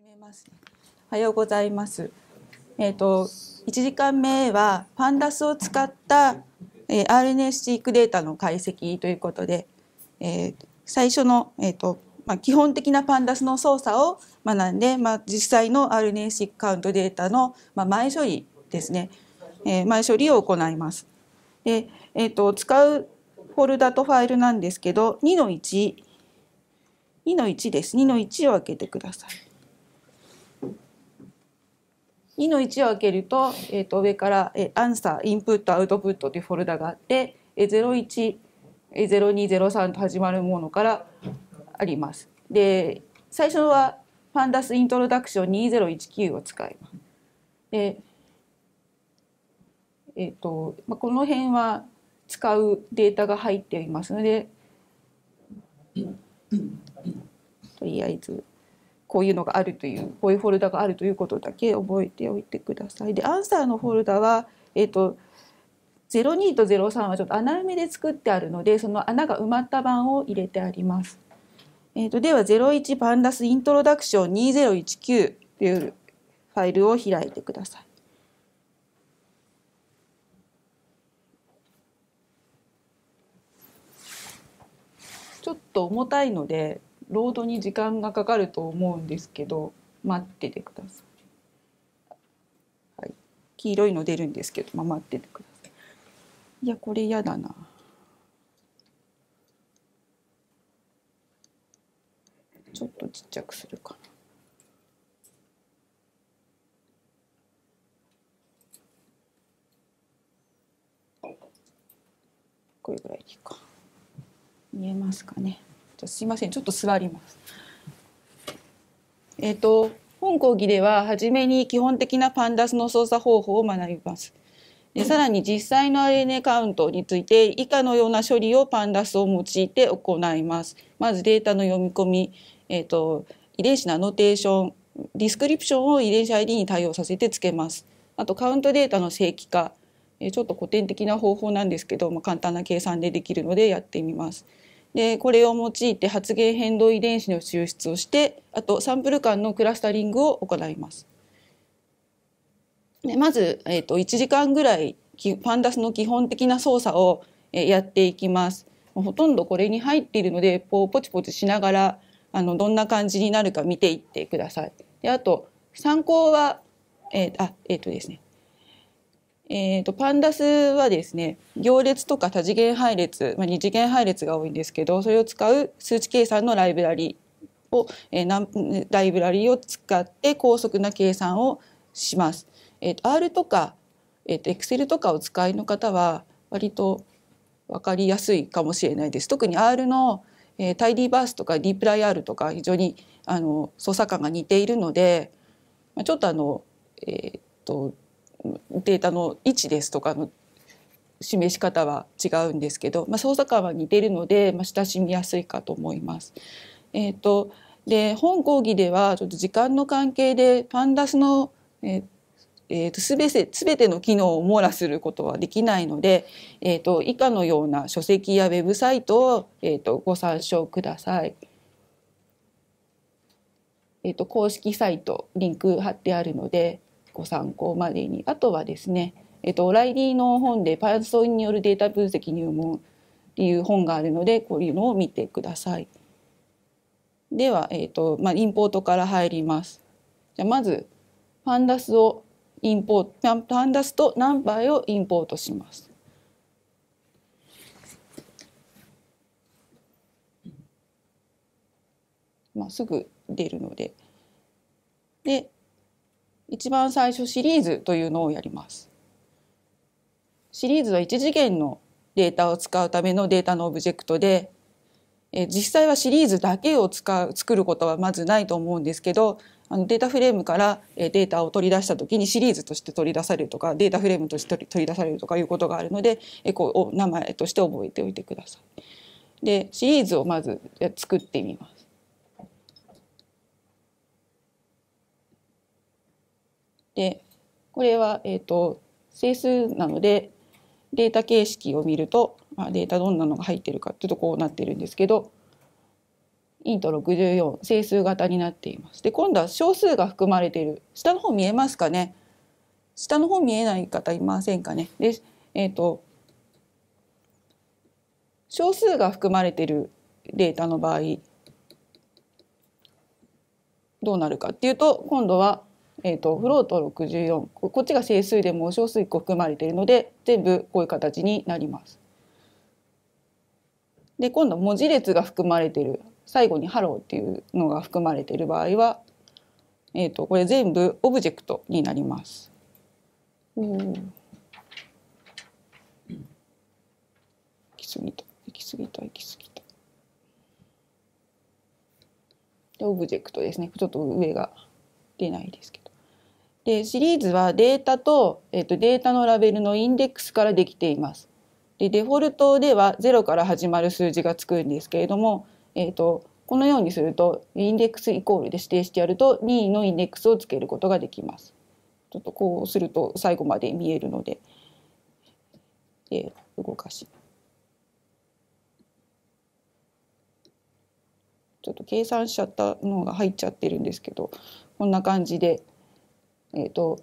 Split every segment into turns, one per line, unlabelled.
始めます。おはようございます。えっ、ー、と1時間目はパンダスを使った、えー、RNA-seq データの解析ということで、えー、最初のえっ、ー、とまあ、基本的なパンダスの操作を学んで、まあ、実際の RNA-seq カウントデータの、まあ、前処理ですね、えー、前処理を行います。で、えっ、と使うフォルダとファイルなんですけど2の1 2の1です。2の1を開けてください。2の1を開けると,、えー、と上からえアンサーインプットアウトプットというフォルダがあって010203と始まるものからあります。で最初はパンダスイントロダクション2019を使います。でえっ、ー、とまあ、この辺は使うデータが入っていますのでとりあえずこういうのがあるというこういうフォルダがあるということだけ覚えておいてください。でアンサーのフォルダは、えーと、02と03はちょっと穴埋めで作ってあるのでその穴が埋まった版を入れてあります。えーと、では01パンダスイントロダクション2019というファイルを開いてください。ちょっと重たいのでロードに時間がかかると思うんですけど待っててください。はい、黄色いの出るんですけど、まあ、待っててください。いやこれ嫌だな。ちょっとちっちゃくするかな。これぐらいでいいか。見えますかね。じゃすいませんちょっと座ります。えっ、ー、と本講義では初めに基本的な Pandas の操作方法を学びます。でさらに実際の RNA カウントについて以下のような処理を Pandas を用いて行います。まずデータの読み込み、えっ、ー、と遺伝子のアノテーション、 description を遺伝子 ID に対応させてつけます。あとカウントデータの正規化、ちょっと古典的な方法なんですけど、まあ、簡単な計算でできるのでやってみます。でこれを用いて発現変動遺伝子の抽出をしてあとサンプル間のクラスタリングを行います。でまず、えーと、1時間ぐらいパンダスの基本的な操作をやっていきます。ほとんどこれに入っているのでポチポチしながらあのどんな感じになるか見ていってください。であと参考はえー、あえっ、ー、とですねえーと、パンダスはですね行列とか多次元配列、まあ、2次元配列が多いんですけどそれを使う数値計算のライブラリを、えー、ライブラリを使って高速な計算をします。えーと、R とか、えーと、Excel とかお使いの方は割と分かりやすいかもしれないです。特に R の、えー、タイディバースとかディープライ R とか非常にあの操作感が似ているので、まあ、ちょっとあのえっ、ー、とデータの位置ですとかの示し方は違うんですけど、まあ、操作感は似てるので、まあ、親しみやすいかと思います。えーと、で本講義ではちょっと時間の関係でパンダスの、えーえと、すべて全ての機能を網羅することはできないので、えーと、以下のような書籍やウェブサイトを、えーと、ご参照ください。えー、と公式サイトリンク貼ってあるのでご参考までにあとはですね、えっと、ライリーの本でパイソンによるデータ分析入門っていう本があるのでこういうのを見てください。では、えっとまあ、インポートから入ります。じゃまずパンダスをインポートパンダスとナンバーをインポートします。まあ、すぐ出るので。で一番最初シリーズというのをやります。シリーズは一次元のデータを使うためのデータのオブジェクトで、え実際はシリーズだけを使う作ることはまずないと思うんですけどあのデータフレームからデータを取り出した時にシリーズとして取り出されるとかデータフレームとして取り出されるとかいうことがあるのでこう名前として覚えておいてください。でシリーズをまず作ってみます。でこれは、えーと、整数なのでデータ形式を見ると、まあ、データどんなのが入ってるかっていうとこうなってるんですけどイント64整数型になっています。で今度は小数が含まれている。下の方見えますかね？下の方見えない方いませんかね？で、えーと、小数が含まれているデータの場合どうなるかっていうと今度は、えーと、フロート64こっちが整数でも小数1個含まれているので全部こういう形になります。で今度文字列が含まれている最後に「ハロー」っていうのが含まれている場合は、えーと、これ全部オブジェクトになります。行き過ぎた行き過ぎた行き過ぎた。でオブジェクトですねちょっと上が出ないですけど。でシリーズはデータと,、えーとデータのラベルのインデックスからできています。でデフォルトでは0から始まる数字がつくんですけれどもえーと、このようにするとインデックスイコールで指定してやると任意のインデックスをつけることができます。ちょっとこうすると最後まで見えるので、で動かしちょっと計算しちゃったのが入っちゃってるんですけどこんな感じで、えーと、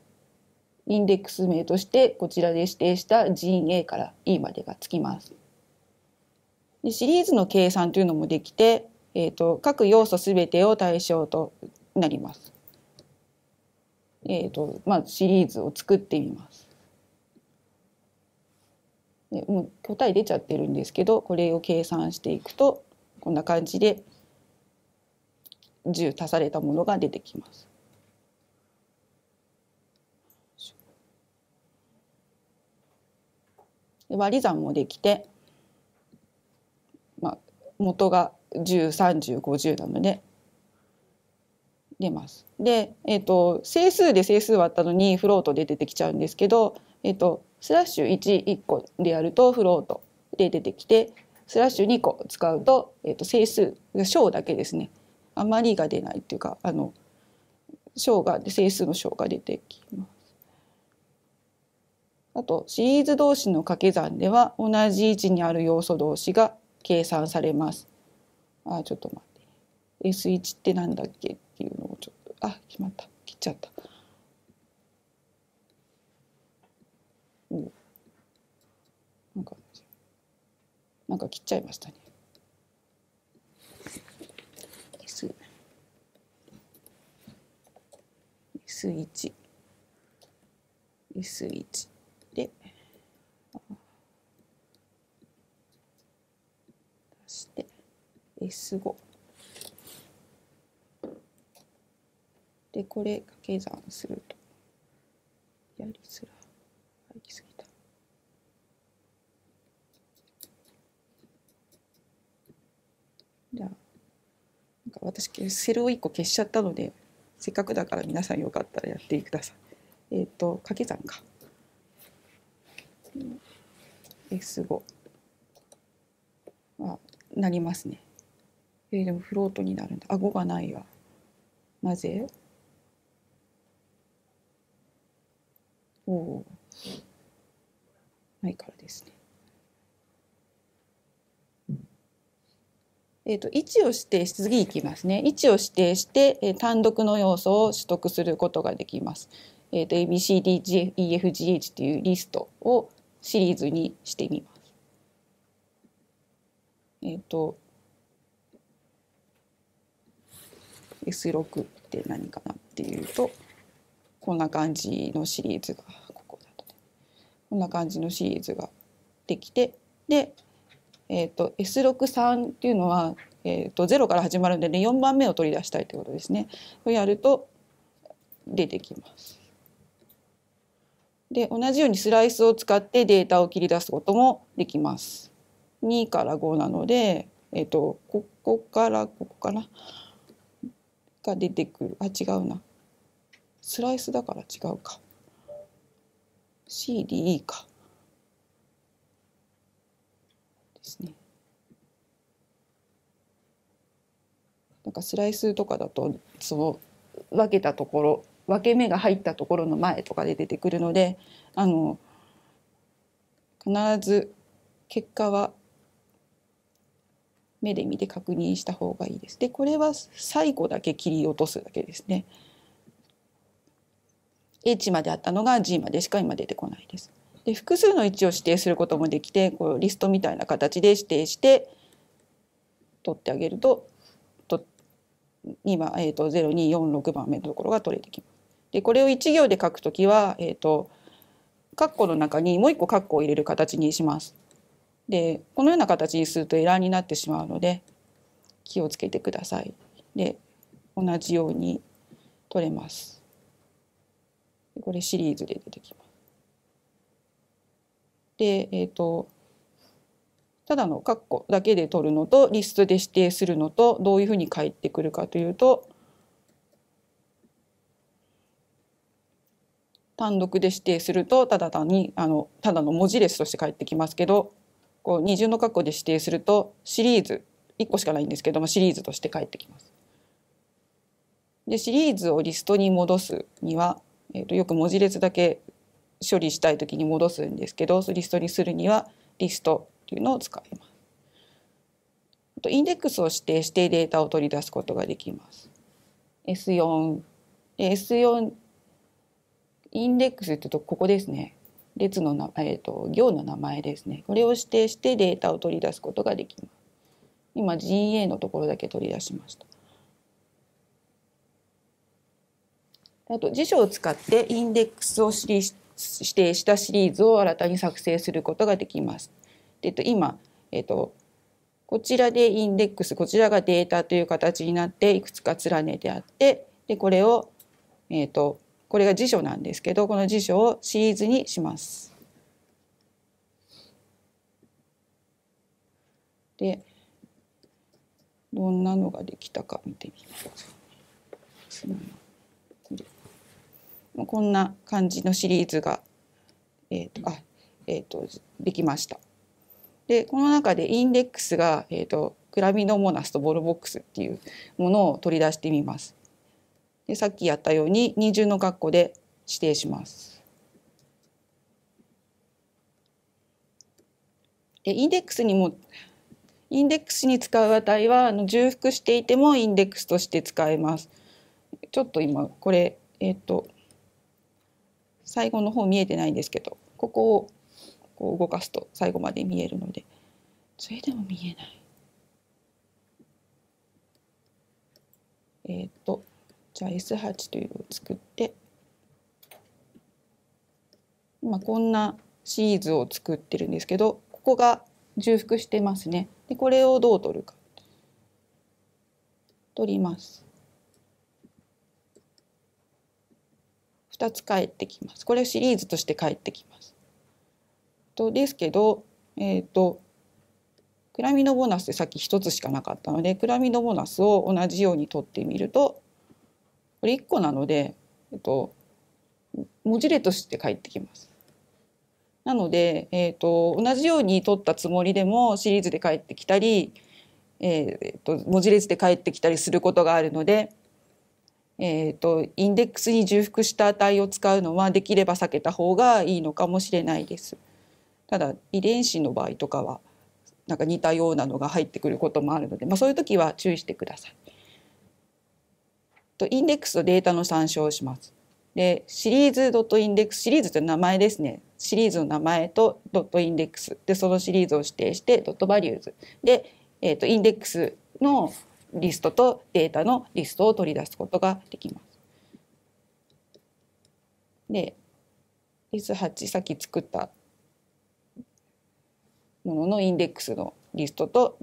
インデックス名としてこちらで指定した人 A から E までがつきます。でシリーズの計算というのもできて、えーと、各要素すべてを対象となります。えーとまあ、シリーズを作ってみます。でもう答え出ちゃってるんですけどこれを計算していくとこんな感じで10足されたものが出てきます。割り算もできてまあ元が103050なので出ます。で、え、ー、と整数で整数割ったのにフロートで出てきちゃうんですけど、え、ー、とスラッシュ11個でやるとフロートで出てきてスラッシュ2個使うと,、えーと、整数小だけですねあまりが出ないっていうかあの小が整数の小が出てきます。あとシリーズ同士の掛け算では同じ位置にある要素同士が計算されます。あ、ちょっと待って。S1 ってなんだっけっていうのをちょっと、あ、決まった。切っちゃった。おなんか、なんか切っちゃいましたね。S、S1。S1 で、して S5 でこれ掛け算すると。やりづらい。きすぎた。じゃあなんか私セルを1個消しちゃったのでせっかくだから皆さんよかったらやってください。えっ、ー、と掛け算か。S5 あなりますね。えー、でもフロートになるんだ。顎がないわ。なぜ？おお。ないからですね。えーと、位置を指定し次いきますね。位置を指定して、えー、単独の要素を取得することができます。えーと、ABCDEFGH っていうリストをシリーズにしてみます。えっ、ー、と S6 って何かなっていうとこんな感じのシリーズがここだと、ね、こんな感じのシリーズができてで、えーと、S63 っていうのは、えーと、0から始まるんでね4番目を取り出したいということですね。これやると出てきます。で同じようにスライスを使ってデータを切り出すこともできます。2から5なので、えっ、ー、と、ここからここかなが出てくる。あ、違うな。スライスだから違うか。CDE か。ですね。なんかスライスとかだとその分けたところ分け目が入ったところの前とかで出てくるのであの必ず結果は目で見て確認した方がいいです。でこれは最後だけ切り落とすだけですね。H まであったのが G までしか今出てこないです。で複数の位置を指定することもできてこうリストみたいな形で指定して取ってあげるとと今、えーと、0246番目のところが取れてきます。でこれを1行で書くときは、えーと、括弧の中にもう一個括弧を入れる形にします。でこのような形にするとエラーになってしまうので気をつけてください。で同じように取れます。これシリーズで出てきます。で、えっ、ー、とただの括弧だけで取るのとリストで指定するのとどういうふうに返ってくるかというと単独で指定するとただ単にあのただの文字列として返ってきますけどこう二重の括弧で指定するとシリーズ1個しかないんですけどもシリーズとして返ってきます。でシリーズをリストに戻すには、えー、とよく文字列だけ処理したい時に戻すんですけどリストにするにはリストというのを使います。あとインデックスを指定してデータを取り出すことができます。S4 S4 インデックスっていうとここですね列のな、えーと、行の名前ですね。これを指定してデータを取り出すことができます。今 GA のところだけ取り出しました。あと辞書を使ってインデックスを指定したシリーズを新たに作成することができます。えっと、今、えっと、こちらでインデックスこちらがデータという形になっていくつか連ねてあってでこれを、えっと、これが辞書なんですけどこの辞書をシリーズにします。でどんなのができたか見てみます。こんな感じのシリーズが、えーとあえーとできました。でこの中でインデックスが、えーと、クラミノモナスとボルボックスっていうものを取り出してみます。でさっきやったように二重の括弧で指定します。でインデックスにもインデックスに使う値はあの重複していてもインデックスとして使えます。ちょっと今これえっ、ー、と最後の方見えてないんですけどここをこう動かすと最後まで見えるのでそれでも見えない。えっ、ー、とじゃあ S8 というのを作って今こんなシリーズを作ってるんですけどここが重複してますね。でこれをどう取るか。取ります。2つ返ってきます。これシリーズとして返ってきます。とですけど、えっ、ー、と、クラミドボーナスってさっき1つしかなかったので、クラミドボーナスを同じように取ってみると、これ1個なので、えっと、文字列として返ってきます。なので、えっ、ー、と、同じように取ったつもりでもシリーズで返ってきたり、えっ、ー、と、文字列で返ってきたりすることがあるので、えーとインデックスに重複した値を使うのはできれば避けた方がいいのかもしれないです。ただ遺伝子の場合とかはなんか似たようなのが入ってくることもあるので、まあ、そういう時は注意してください。とインデックスとデータの参照をします。でシリーズドット index シリーズという名前ですねシリーズの名前とドット index でそのシリーズを指定してドット values で、えー、とインデックスのリストとデータのリストを取り出すことができます。で S8 さっき作ったもののインデックスのリストと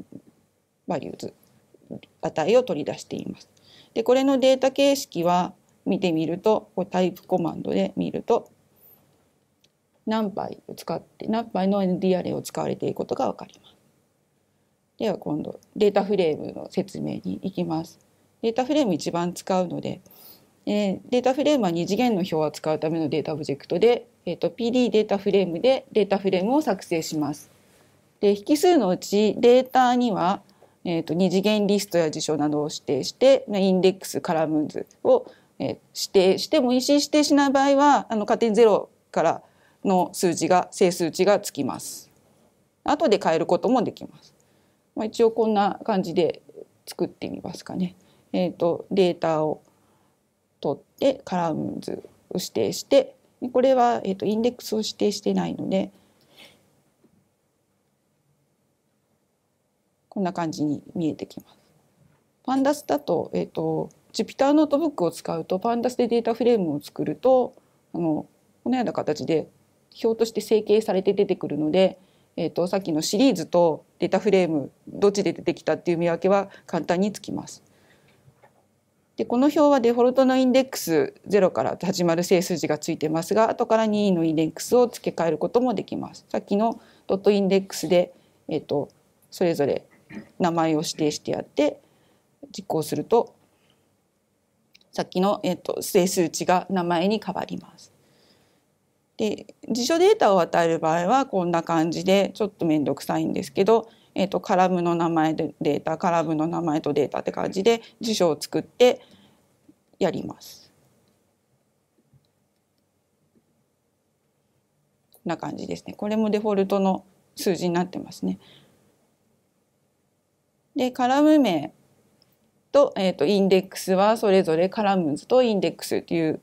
values 値を取り出しています。でこれのデータ形式は見てみるとこタイプコマンドで見ると何倍を使って何倍の ND アレイを使われていることが分かります。では今度データフレームの説明に行きます。データフレーム一番使うので、えー、データフレームは二次元の表を使うためのデータオブジェクトで、えーと、PD データフレームでデータフレームを作成します。で引数のうちデータには、えーと、二次元リストや辞書などを指定してインデックスカラムズを、えー、指定してもいいし指定しない場合はあの勝手に0からの数字が整数値がつきます。後で変えることもできます。まあ、一応こんな感じで作ってみますかね。えーと、データを取ってカラムズを指定してこれは、えーとインデックスを指定してないのでこんな感じに見えてきます。 Pandas だと,、えーと、Jupyter ノートブックを使うと Pandas でデータフレームを作るとあのこのような形で表として整形されて出てくるので、えーと、さっきのシリーズとデータフレームどっちで出てきたっていう見分けは簡単につきます。でこの表はデフォルトのインデックス0から始まる整数字がついてますが後から任意のインデックスを付け替えることもできます。さっきのドットインデックスで、えーとそれぞれ名前を指定してやって実行するとさっきの、えっと、整数値が名前に変わります。で辞書データを与える場合はこんな感じでちょっと面倒くさいんですけど、えっと、カラムの名前でデータカラムの名前とデータって感じで辞書を作ってやります。こんな感じですね。これもデフォルトの数字になってますね。でカラム名と,、えーと、インデックスはそれぞれカラムズとインデックスという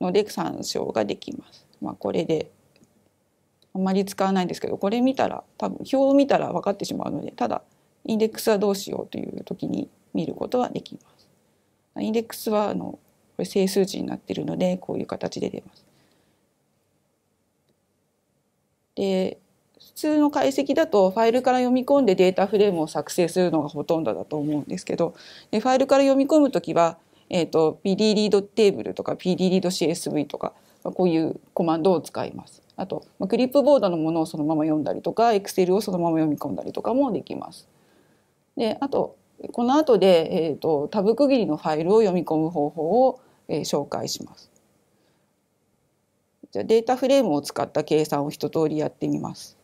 ので参照ができます。まあ、これであんまり使わないんですけどこれ見たら多分表を見たら分かってしまうのでただインデックスはどうしようという時に見ることはできます。インデックスはあのこれ整数値になっているのでこういう形で出ます。で通の解析だとファイルから読み込んでデータフレームを作成するのがほとんどだと思うんですけどファイルから読み込む時は、えーと、PD リードテーブルとか PD リード CSV とかこういうコマンドを使います。あとクリップボードのものをそのまま読んだりとか Excel をそのまま読み込んだりとかもできます。であとこの後で、えーと、タブ区切りのファイルを読み込む方法を、えー、紹介します。じゃデータフレームを使った計算を一通りやってみます。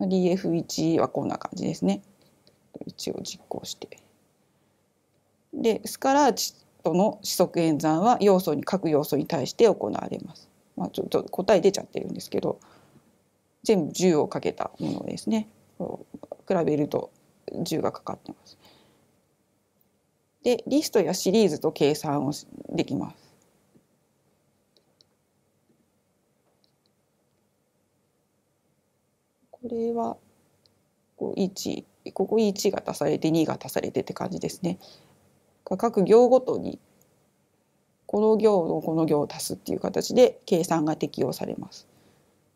DF1 はこんな感じですね。一応実行して。でスカラーチとの四則演算は要素に各要素に対して行われます。まあ、ちょっと答え出ちゃってるんですけど全部10をかけたものですね。比べると10がかかってます。でリストやシリーズと計算をできます。これはこう1ここ1が足されて2が足されてって感じですね。各行ごとにこの行のこの行を足すっていう形で計算が適用されます。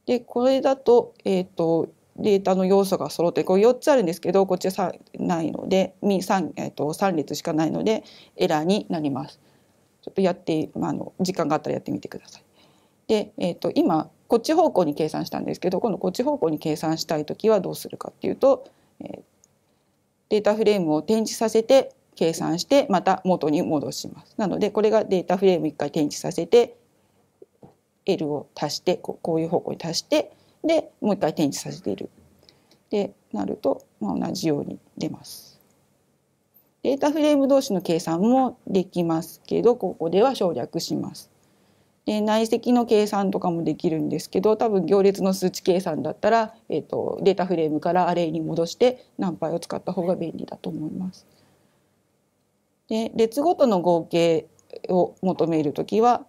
でこれだと,、えーと、データの要素が揃ってこう4つあるんですけどこっちはないので 3,、えーと、3列しかないのでエラーになります。ちょっとやって、まあ、あの時間があったらやってみてください。で、えーと今こっち方向に計算したんですけど今度こっち方向に計算したい時はどうするかっていうと、え、データフレームを展示させて計算してまた元に戻します。なのでこれがデータフレーム1回展示させて L を足してこういう方向に足してでもう一回展示させている。でなると、まあ、同じように出ます。データフレーム同士の計算もできますけどここでは省略します。で内積の計算とかもできるんですけど多分行列の数値計算だったら、えーと、データフレームからアレイに戻して何倍を使った方が便利だと思います。で列ごとの合計を求めるときは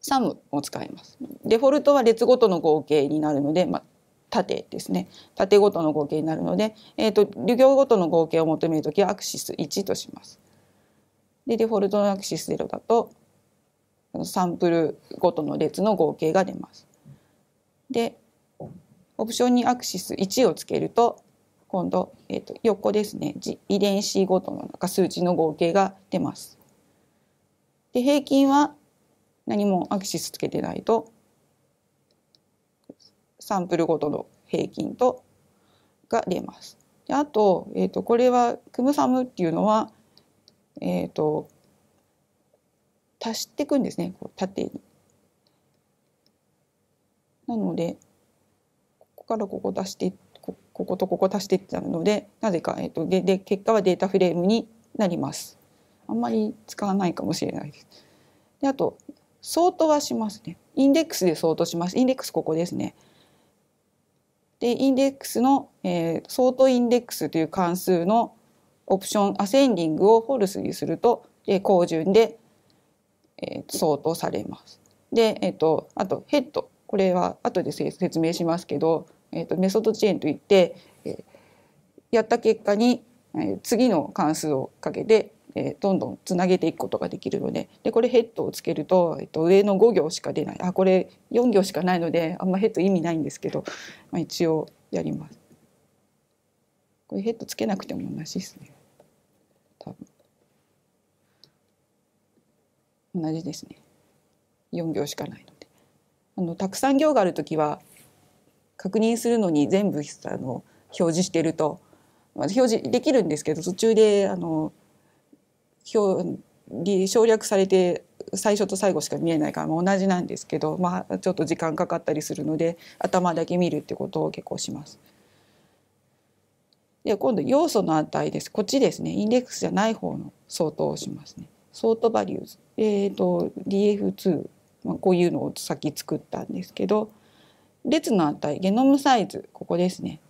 サムを使います。デフォルトは列ごとの合計になるので、まあ、縦ですね縦ごとの合計になるので、えーと、と行ごとの合計を求めるときはアクシス1とします。でデフォルトのアクシス0だとサンプルごとの列の合計が出ます。でオプションにアクシス1をつけると今度、えー、と横ですね遺伝子ごとのなんか数値の合計が出ます。で平均は何もアクシスつけてないとサンプルごとの平均とが出ます。であと,、えー、とこれはクムサムっていうのは、えー、と足していくんですねこう縦に。なのでここからここ出してこことここ足していったのでなぜか、えーと、でで結果はデータフレームになります。あんまり使わないかもしれないです。であとソートはしますね。インデックスでソートします。インデックスここですね。でインデックスの、えー、 sort index という関数のオプション ascending を False にすると、えー、降順で、えー、相当されます。で、えーと、あとヘッドこれは後で説明しますけど、えーと、メソッドチェーンといって、えー、やった結果に、えー、次の関数をかけて、えー、どんどんつなげていくことができるのででこれヘッドをつけると、えーと、上の5行しか出ないあこれ4行しかないのであんまヘッド意味ないんですけど、まあ、一応やります。これヘッドつけなくても同じですね多分同じですね4行しかないのであのたくさん行がある時は確認するのに全部あの表示していると、まあ、表示できるんですけど途中であの表省略されて最初と最後しか見えないから同じなんですけど、まあ、ちょっと時間かかったりするので頭だけ見るってことを結構します。で今度要素の値です。こっちですね。インデックスじゃない方の相当をしますね。ソートバリューズ。えっ、ー、と DF2、まあ、こういうのをさっき作ったんですけど列の値ゲノムサイズここですね。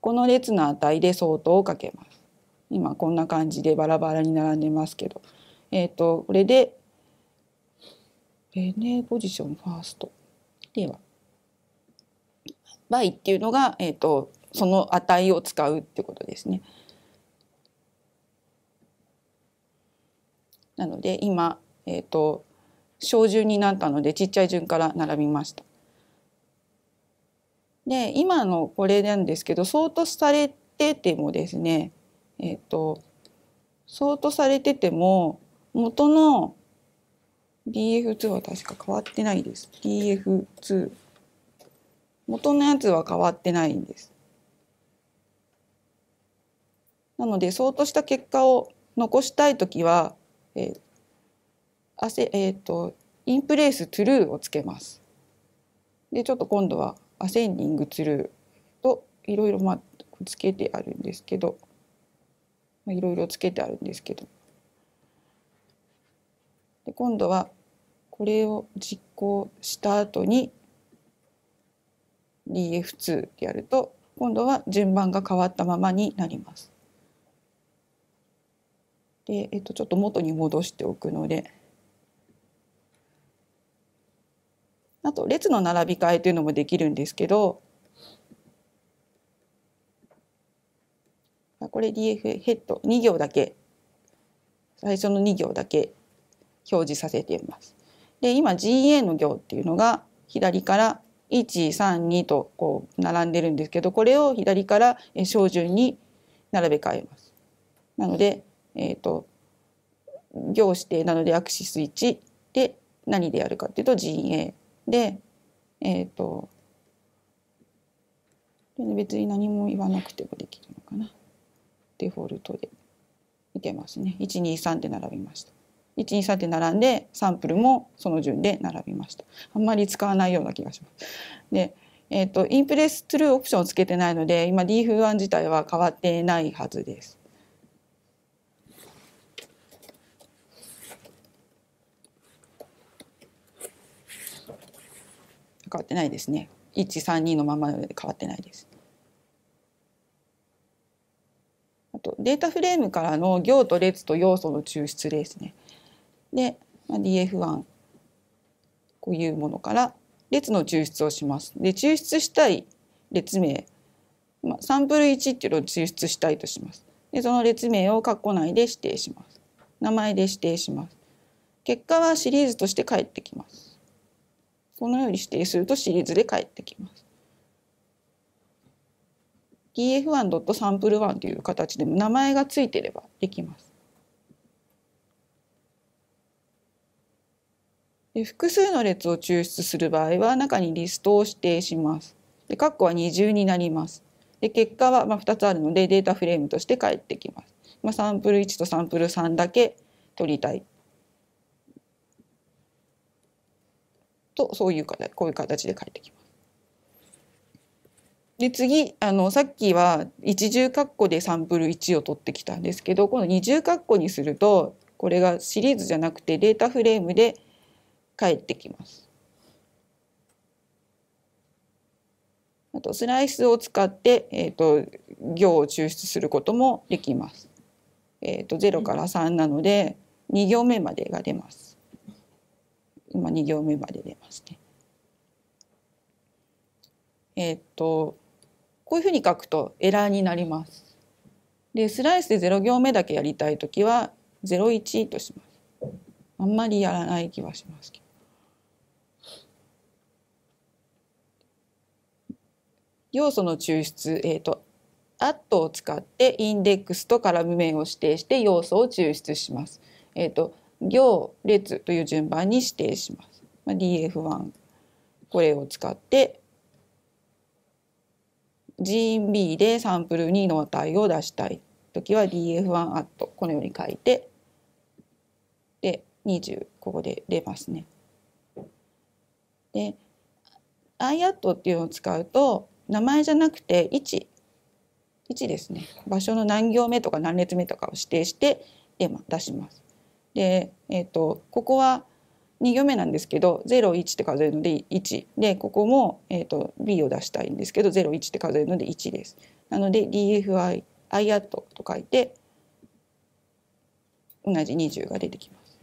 この列の値で相当をかけます。今こんな感じでバラバラに並んでますけど、えっ、ー、とこれでレネポジションファーストではバイっていうのが、えっ、ー、とその値を使うってことですね。なので今、えっ、ー、と小順になったのでちっちゃい順から並びました。で今のこれなんですけど相当されててもですねえっ、ー、とソートされてても元の DF2 は確か変わってないです。DF2 元のやつは変わってないんです。なのでソートした結果を残したいときは、えーアセえーと、インプレーストゥルーをつけます。でちょっと今度はアセンディングトゥルーといろいろまあつけてあるんですけどいろいろつけてあるんですけどで今度はこれを実行した後に DF2 ってやると今度は順番が変わったままになります。で、えっと、ちょっと元に戻しておくのであと列の並び替えというのもできるんですけどこれ DF ヘッド2行だけ最初の2行だけ表示させています。で今 GA の行っていうのが左から132とこう並んでるんですけどこれを左から小順に並べ替えます。なので、えっ、ー、と行指定なのでアクシス1で何でやるかっていうと GA でえっ、ー、と別に何も言わなくてもできるのかな。デフォルトでいけますね。123って並びました。123って並んでサンプルもその順で並びました。あんまり使わないような気がします。でえっ、ー、とインプレストゥルーオプションをつけてないので今 DF1 自体は変わってないはずです。変わってないですね132のままで変わってないですあとデータフレームからの行と列と要素の抽出ですね。で、まあ、DF1 こういうものから列の抽出をします。で抽出したい列名、まあ、サンプル1っていうのを抽出したいとします。でその列名を括弧内で指定します。名前で指定します。結果はシリーズとして返ってきます。このように指定するとシリーズで返ってきます。df1.sample1 という形でも名前がついてればできます。で複数の列を抽出する場合は中にリストを指定します。で括弧は二重になります。で結果はまあ2つあるのでデータフレームとして返ってきます。まあ、サンプル1とサンプル3だけ取りたい。とそういう形こういう形で返ってきます。で次あのさっきは一重括弧でサンプル1を取ってきたんですけどこの二重括弧にするとこれがシリーズじゃなくてデータフレームで返ってきます。あとスライスを使って、えーと、行を抽出することもできます。えーと、0から3なので2行目までが出ます。今2行目まで出ますね。えっ、とこういうふうに書くとエラーになります。でスライスで0行目だけやりたい時は01とします。あんまりやらない気はしますけど。要素の抽出、えーと、アットを使ってインデックスとカラム面を指定して要素を抽出します。えっ、ー、と行列という順番に指定します。まあ、DF1 これを使って GMB でサンプル2の値を出したい時は DF1 アットこのように書いてで20ここで出ますね。で iAt っていうのを使うと名前じゃなくて位置位置ですね場所の何行目とか何列目とかを指定して出します。で、えーと、ここは2行目なんですけど01って数えるので1でここも、えーと、B を出したいんですけど01って数えるので1です。なので DFI IAT と書いて同じ20が出てきます。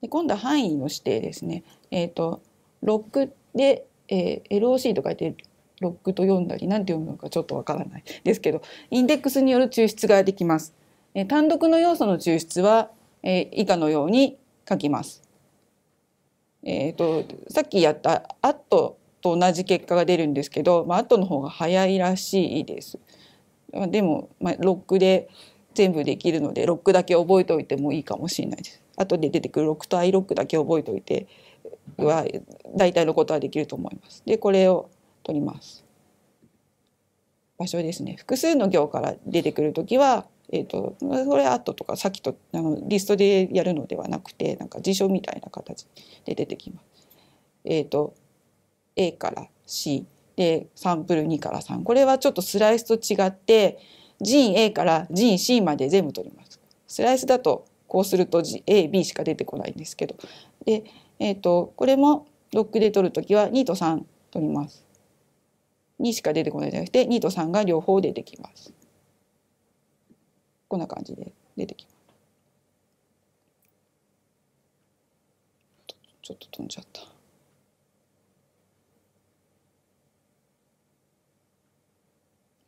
で今度は範囲の指定ですね。えっ、ー、とロックでえー、LOC と書いてロックと読んだり何て読むのかちょっとわからないですけどインデックスによる抽出ができます。え、単独の要素の抽出は、え、以下のように書きます。えーと、さっきやった「アット」と同じ結果が出るんですけど、まあ、アットの方が早いらしいです。でも、まあ、ロックで全部できるのでロックだけ覚えておいてもいいかもしれないです。後で出てくるロックとアイロックだけ覚えておいては大体のことはできると思います。でこれを取ります。場所ですね複数の行から出てくる時は、えーと、これ後とかさっきとあのリストでやるのではなくてなんか辞書みたいな形で出てきます。えっ、ー、と A から C でサンプル2から3これはちょっとスライスと違って陣 A から陣 C まで全部取ります。スライスだとこうすると AB しか出てこないんですけどでえっ、ー、と、これもロックで取るときは2と3取ります。2しか出てこないじゃなくて2と3が両方出てきます。こんな感じで出てきます。ちょっと飛んじゃった。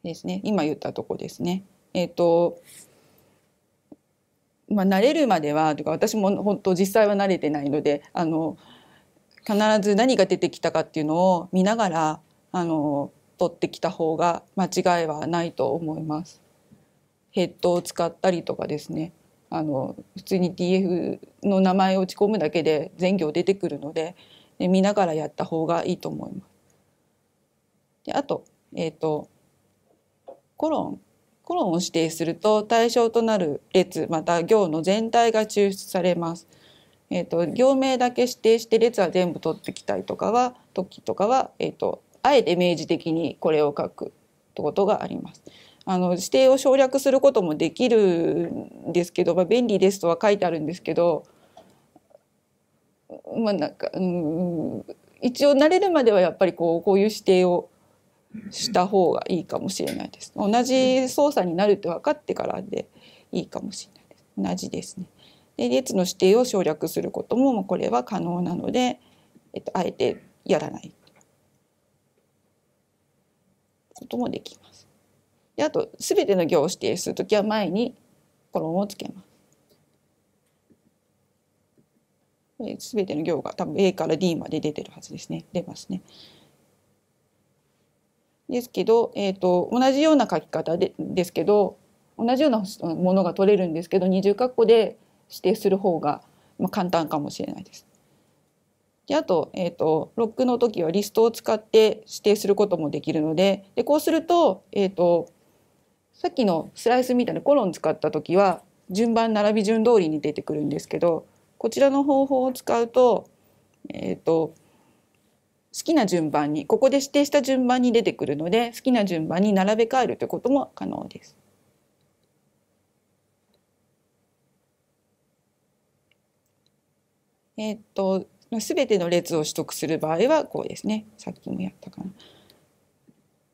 ですね。今言ったとこですね。えっ、ー、と、まあ、慣れるまではとか私も本当実際は慣れてないのであの必ず何が出てきたかっていうのを見ながらあの取ってきた方が間違いはないと思います。ヘッドを使ったりとかですねあの普通に DF の名前を打ち込むだけで全行出てくるのでで見ながらやった方がいいと思います。であと,、えーとコロンコロンを指定すると対象となる列また行の全体が抽出されます。えーと、行名だけ指定して列は全部取ってきたいとかは時とかは、えーと、あえて明示的にこれを書くってことがあります。あの指定を省略することもできるんですけど、まあ、便利ですとは書いてあるんですけど、まあなんか、うん、一応慣れるまではやっぱりこうこういう指定をした方がいいかもしれないです。同じ操作になるって分かってからでいいかもしれないです。同じですね。で列の指定を省略することもこれは可能なので、えっと、あえてやらないこともできます。であと全ての行を指定するときは前にコロンをつけます。すべての行が多分 A から D まで出てるはずですね。出ますね。ですけど、えーと、同じような書き方でですけど同じようなものが取れるんですけど二重括弧で指定する方が、まあ、簡単かもしれないです。であと,、えーと、ロックの時はリストを使って指定することもできるのででこうすると,、えーと、さっきのスライスみたいなコロン使った時は順番並び順通りに出てくるんですけどこちらの方法を使うと,、えー、と好きな順番にここで指定した順番に出てくるので好きな順番に並べ替えるということも可能です。えっと全ての列を取得する場合はこうですね。さっきもやったかな。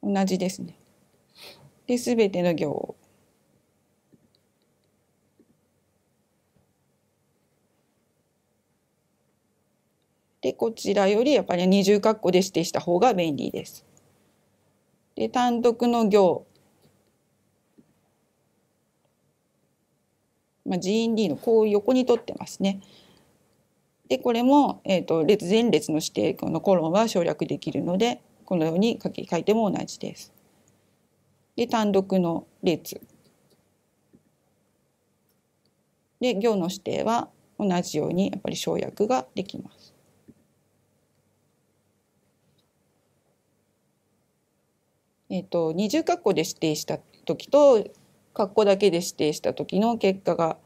同じですね。で全ての行でこちらよりやっぱり二重括弧で指定した方が便利です。で単独の行まあ、GND のこう横に取ってますね。でこれも、えーと、列前列の指定このコロンは省略できるのでこのように書き書いても同じです。で単独の列で行の指定は同じようにやっぱり省略ができます。えっ、ー、と二重括弧で指定した時と括弧だけで指定した時の結果が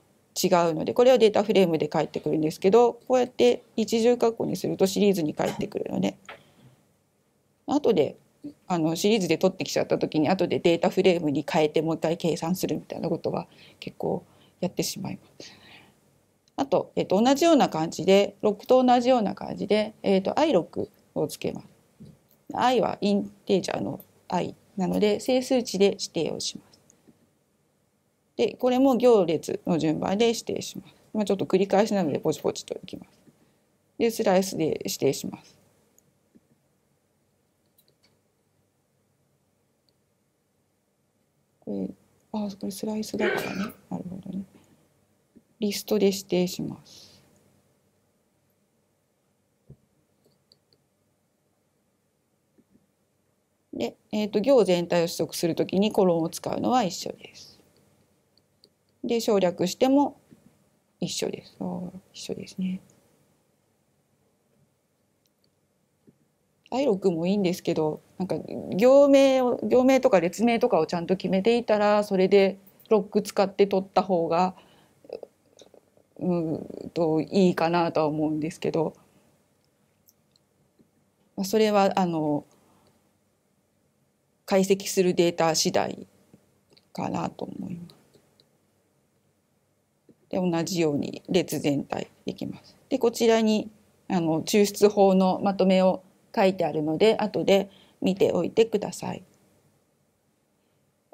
違うのでこれはデータフレームで返ってくるんですけどこうやって一重括弧にするとシリーズに返ってくるので後であのシリーズで取ってきちゃった時に後でデータフレームに変えてもう一回計算するみたいなことは結構やってしまいます。あと、えっと、同じような感じでロックと同じような感じで、えっと、i ロックをつけます。i はインテージャーの i なので整数値で指定をします。でこれも行列の順番で指定します。まあ、ちょっと繰り返しなのでポチポチといきます。でスライスで指定します。これあこれスライスだからねなるほどね。リストで指定します。で、えーと、行全体を取得するときにコロンを使うのは一緒です。で省略しても一緒です。一緒ですね。愛録もいいんですけどなんか行名を行名とか列名とかをちゃんと決めていたらそれでロック使って取った方がうんといいかなとは思うんですけどそれはあの解析するデータ次第かなと思います。で同じように列全体できます。でこちらにあの抽出法のまとめを書いてあるので後で見ておいてください。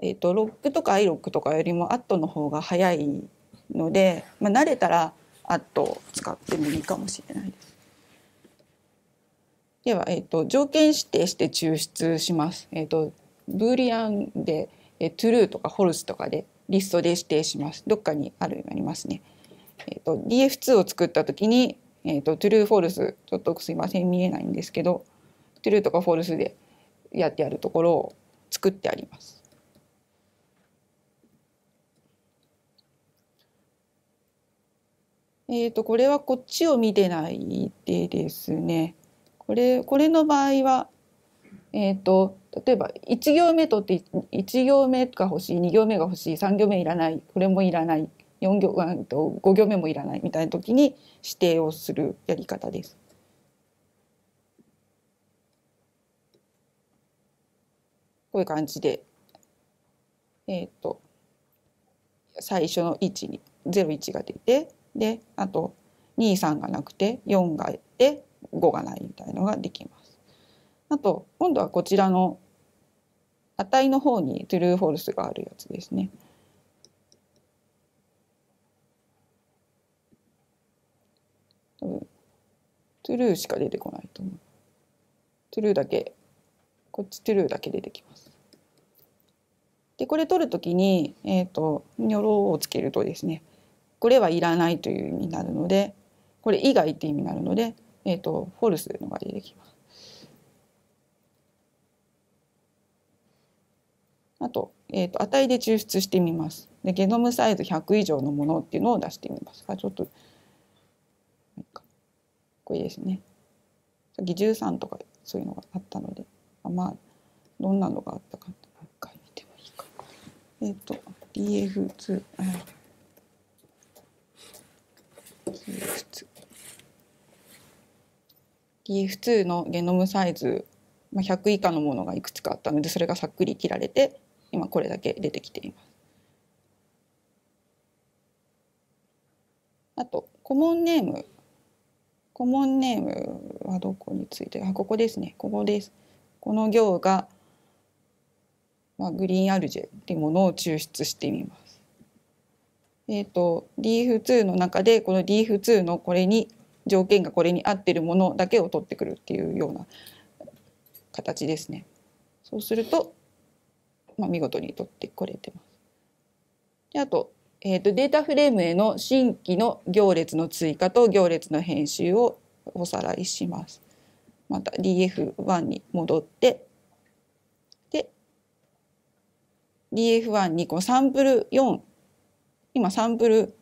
えっ、ー、とロックとかアイロックとかよりもアットの方が早いので、まあ、慣れたらアットを使ってもいいかもしれないです。では、えーと、条件指定して抽出します。えーと、ブーリアンで、えー、トゥルーとかフォルスとかでリストで指定します。どっかにあるありますね。えーと、DF2 を作った時に、えー、とトゥルーフォルスちょっとすいません見えないんですけどトゥルーとかフォルスでやってあるところを作ってあります。えっ、ー、とこれはこっちを見てないでですねこれこれの場合はえっ、ー、と例えば1行目とって1行目が欲しい2行目が欲しい3行目いらないこれもいらない4行と5行目もいらないみたいな時に指定をするやり方です。こういう感じでえっ、ー、と最初の位置に01が出てであと23がなくて4があって5がないみたいのができます。あと今度はこちらの値の方にトゥルーフォルスがあるやつですね。トゥルーしか出てこないと思う。トゥルーだけこっちトゥルーだけ出てきます。でこれ取るときに、えーと、ニョロをつけるとですねこれはいらないという意味になるのでこれ以外って意味になるので、えーと、フォルスのが出てきます。あと,、えーと、値で抽出してみます。でゲノムサイズ100以上のものっていうのを出してみます。あちょっとこれですね。さっき13とかそういうのがあったのでまあどんなのがあったかもう一回見てもいいか。えっ、ー、と DF2 DF2 DF2 のゲノムサイズ、まあ、100以下のものがいくつかあったのでそれがさっくり切られて今これだけ出てきています。あとコモンネーム。コモンネームはどこについてあここですね。ここです。この行が、まあ、グリーンアルジェっていうものを抽出してみます。えっ、ー、と DF2 の中でこの DF2 のこれに条件がこれに合ってるものだけを取ってくるっていうような形ですね。そうすると、まあ、見事に取ってこれてます。であとえーと、データフレームへの新規の行列の追加と行列の編集をおさらいします。また DF1 に戻ってで DF1 にこうサンプル4今サンプル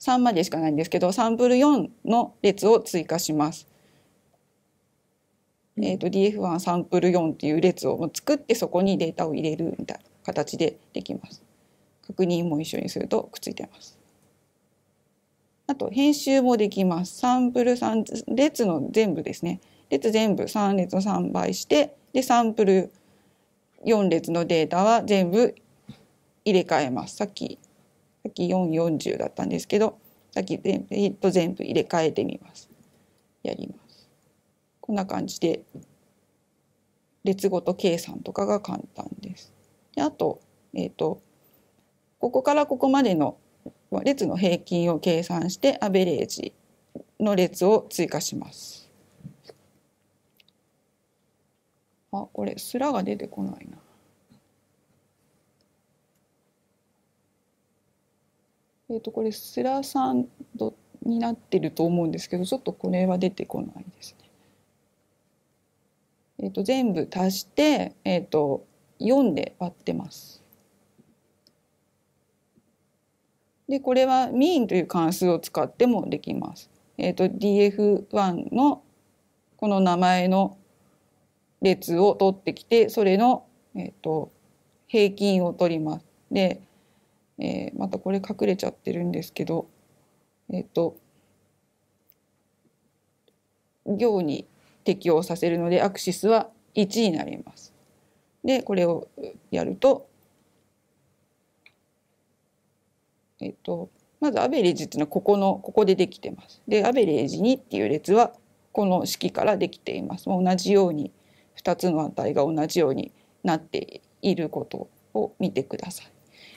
3までしかないんですけどサンプル4の列を追加します。えーと、DF1 サンプル4っていう列を作ってそこにデータを入れるみたいな形でできます。確認も一緒にするとくっついてます。あと編集もできます。サンプル3列の全部ですね。列全部3列の3倍してでサンプル4列のデータは全部入れ替えます。さっきさっき440だったんですけどさっき全部えっと全部入れ替えてみます。やります。こんな感じで列ごと計算とかが簡単です。であと,、えーとここからここまでの列の平均を計算してアベレージの列を追加します。あ、これすらが出てこないな。えっ、ー、とこれスラ3度になってると思うんですけどちょっとこれは出てこないですね。えっ、ー、と全部足してえっ、ー、と4で割ってます。でこれは mean という関数を使ってもできます。えっ、ー、と df1 のこの名前の列を取ってきてそれの、えーと、平均を取ります。で、えー、またこれ隠れちゃってるんですけどえっ、ー、と行に適用させるのでアクシスは1になります。でこれをやるとえっと、まずアベレージっていうのはここのここでできてます。でアベレージ2っていう列はこの式からできています。同じように2つの値が同じようになっていることを見てください。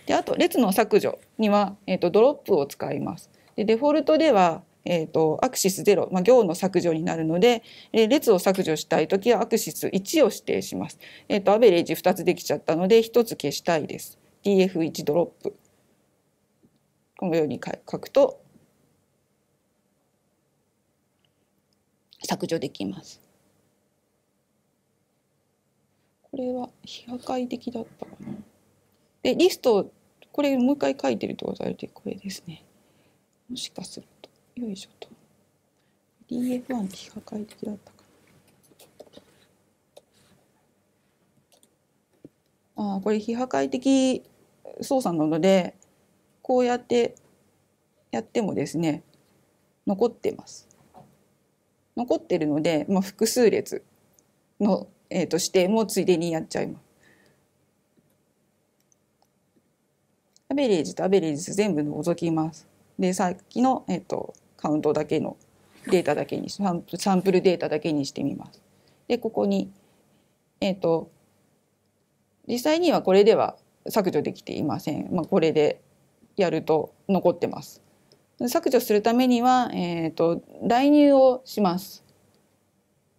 であと列の削除には、えっと、ドロップを使います。でデフォルトではえーと、アクシス0、まあ、行の削除になるので、えー、列を削除したい時はアクシス1を指定します。えーと、アベレージ2つできちゃったので1つ消したいです。DF1 ドロップこのように書くと削除できます。これは非破壊的だったかな。でリストこれもう一回書いてるってことございてこれですね。もしかするとよいしょと DF1 非破壊的だったかな。ああこれ非破壊的操作なのでこうやってやってもですね残ってます。残ってるので、まあ、複数列の、えーと、指定もついでにやっちゃいます。アベレージとアベレージ全部除きます。でさっきの、えーと、カウントだけのデータだけにサンプサンプルデータだけにしてみます。でここに、えっ、ー、と実際にはこれでは削除できていません。まあ、これでやると残ってます。削除するためには、えーと、代入をします。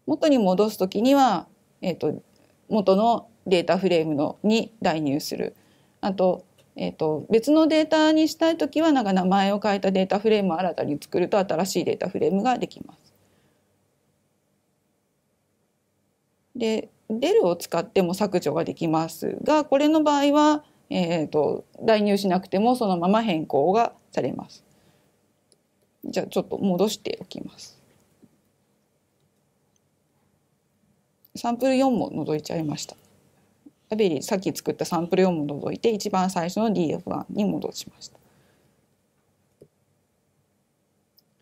元に戻すときには、えーと、元のデータフレームのに代入する。あと,、えーと、別のデータにしたいときはなんか名前を変えたデータフレームを新たに作ると新しいデータフレームができます。で、デルを使っても削除ができますがこれの場合はえーと、代入しなくてもそのまま変更がされます。じゃあちょっと戻しておきます。サンプル4も除いちゃいました。アベリーさっき作ったサンプル4も除いて一番最初の DF1 に戻しました。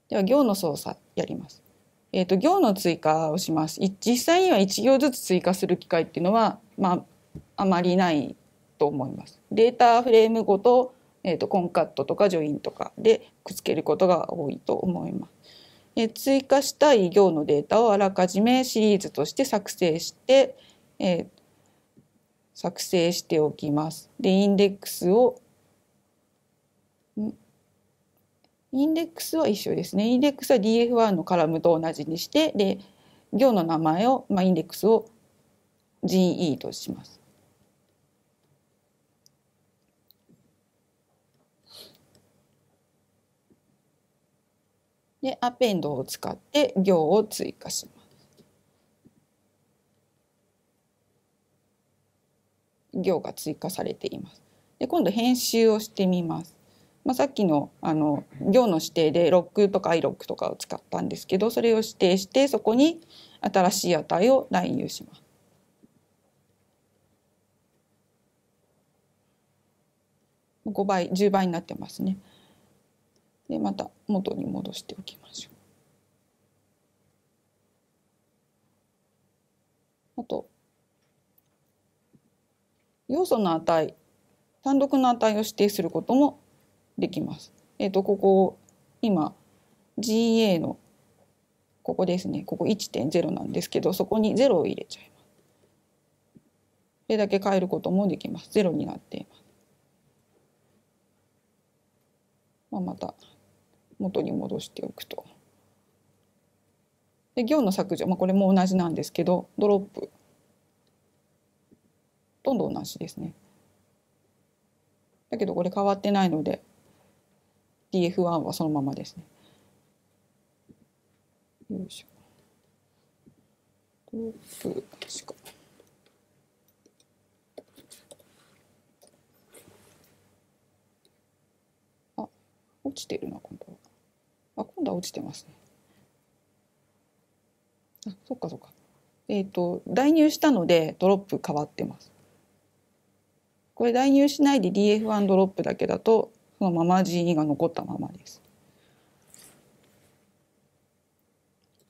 では行の操作やります。えっ、ー、と行の追加をします。実際には1行ずつ追加する機会っていうのはまああまりないと思います。データフレームごと,、えーと、コンカットとかジョインとかでくっつけることが多いと思います。え追加したい行のデータをあらかじめシリーズとして作成して、え、作成しておきます。で、インデックスを、インデックスは一緒ですね。インデックスは DF1 のカラムと同じにして、で、行の名前を、まあ、インデックスを GE とします。で、アペンドを使って行を追加します。行が追加されています。で、今度編集をしてみます。まあ、さっきのあの行の指定でロックとか i ロックとかを使ったんですけど、それを指定してそこに新しい値を乱入します。5倍10倍になってますね。でまた元に戻しておきましょう。あと要素の値単独の値を指定することもできます。えっ、ー、とここ今 GA のここですねここ1.0なんですけどそこに0を入れちゃいます。これだけ変えることもできます。0になっています。まあ、また元に戻しておくと。で行の削除、まあ、これも同じなんですけどドロップほとんど同じですね。だけどこれ変わってないので DF1 はそのままですね。よいしょ。ドロップしか。あ、落ちてるな、今度は。あ、今度は落ちてますね。あ、そっかそっか。えっ、ー、と、代入したのでドロップ変わってます。これ代入しないで DF1 ドロップだけだと、そのまま GE が残ったままです。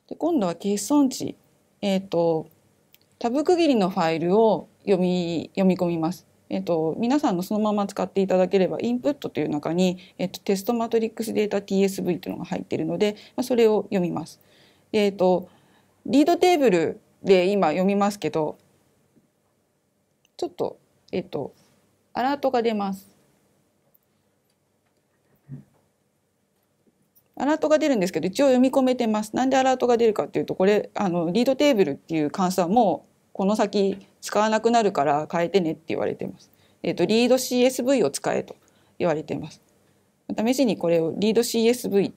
で今度は欠損値。えっ、ー、と、タブ区切りのファイルを読み、読み込みます。えっと、皆さんのそのまま使っていただければインプットという中に、えっと、テストマトリックスデータ TSV というのが入っているので、まあ、それを読みます。えっと、リードテーブルで今読みますけどちょっとえっとアラートが出ます。アラートが出るんですけど一応読み込めてます。なんでアラートが出るかっていうとこれあのリードテーブルっていう関数はもうこの先使わなくなるから変えてねって言われてます。えっ、ー、と、リード CSV を使えと言われています。試しにこれをリード CSV、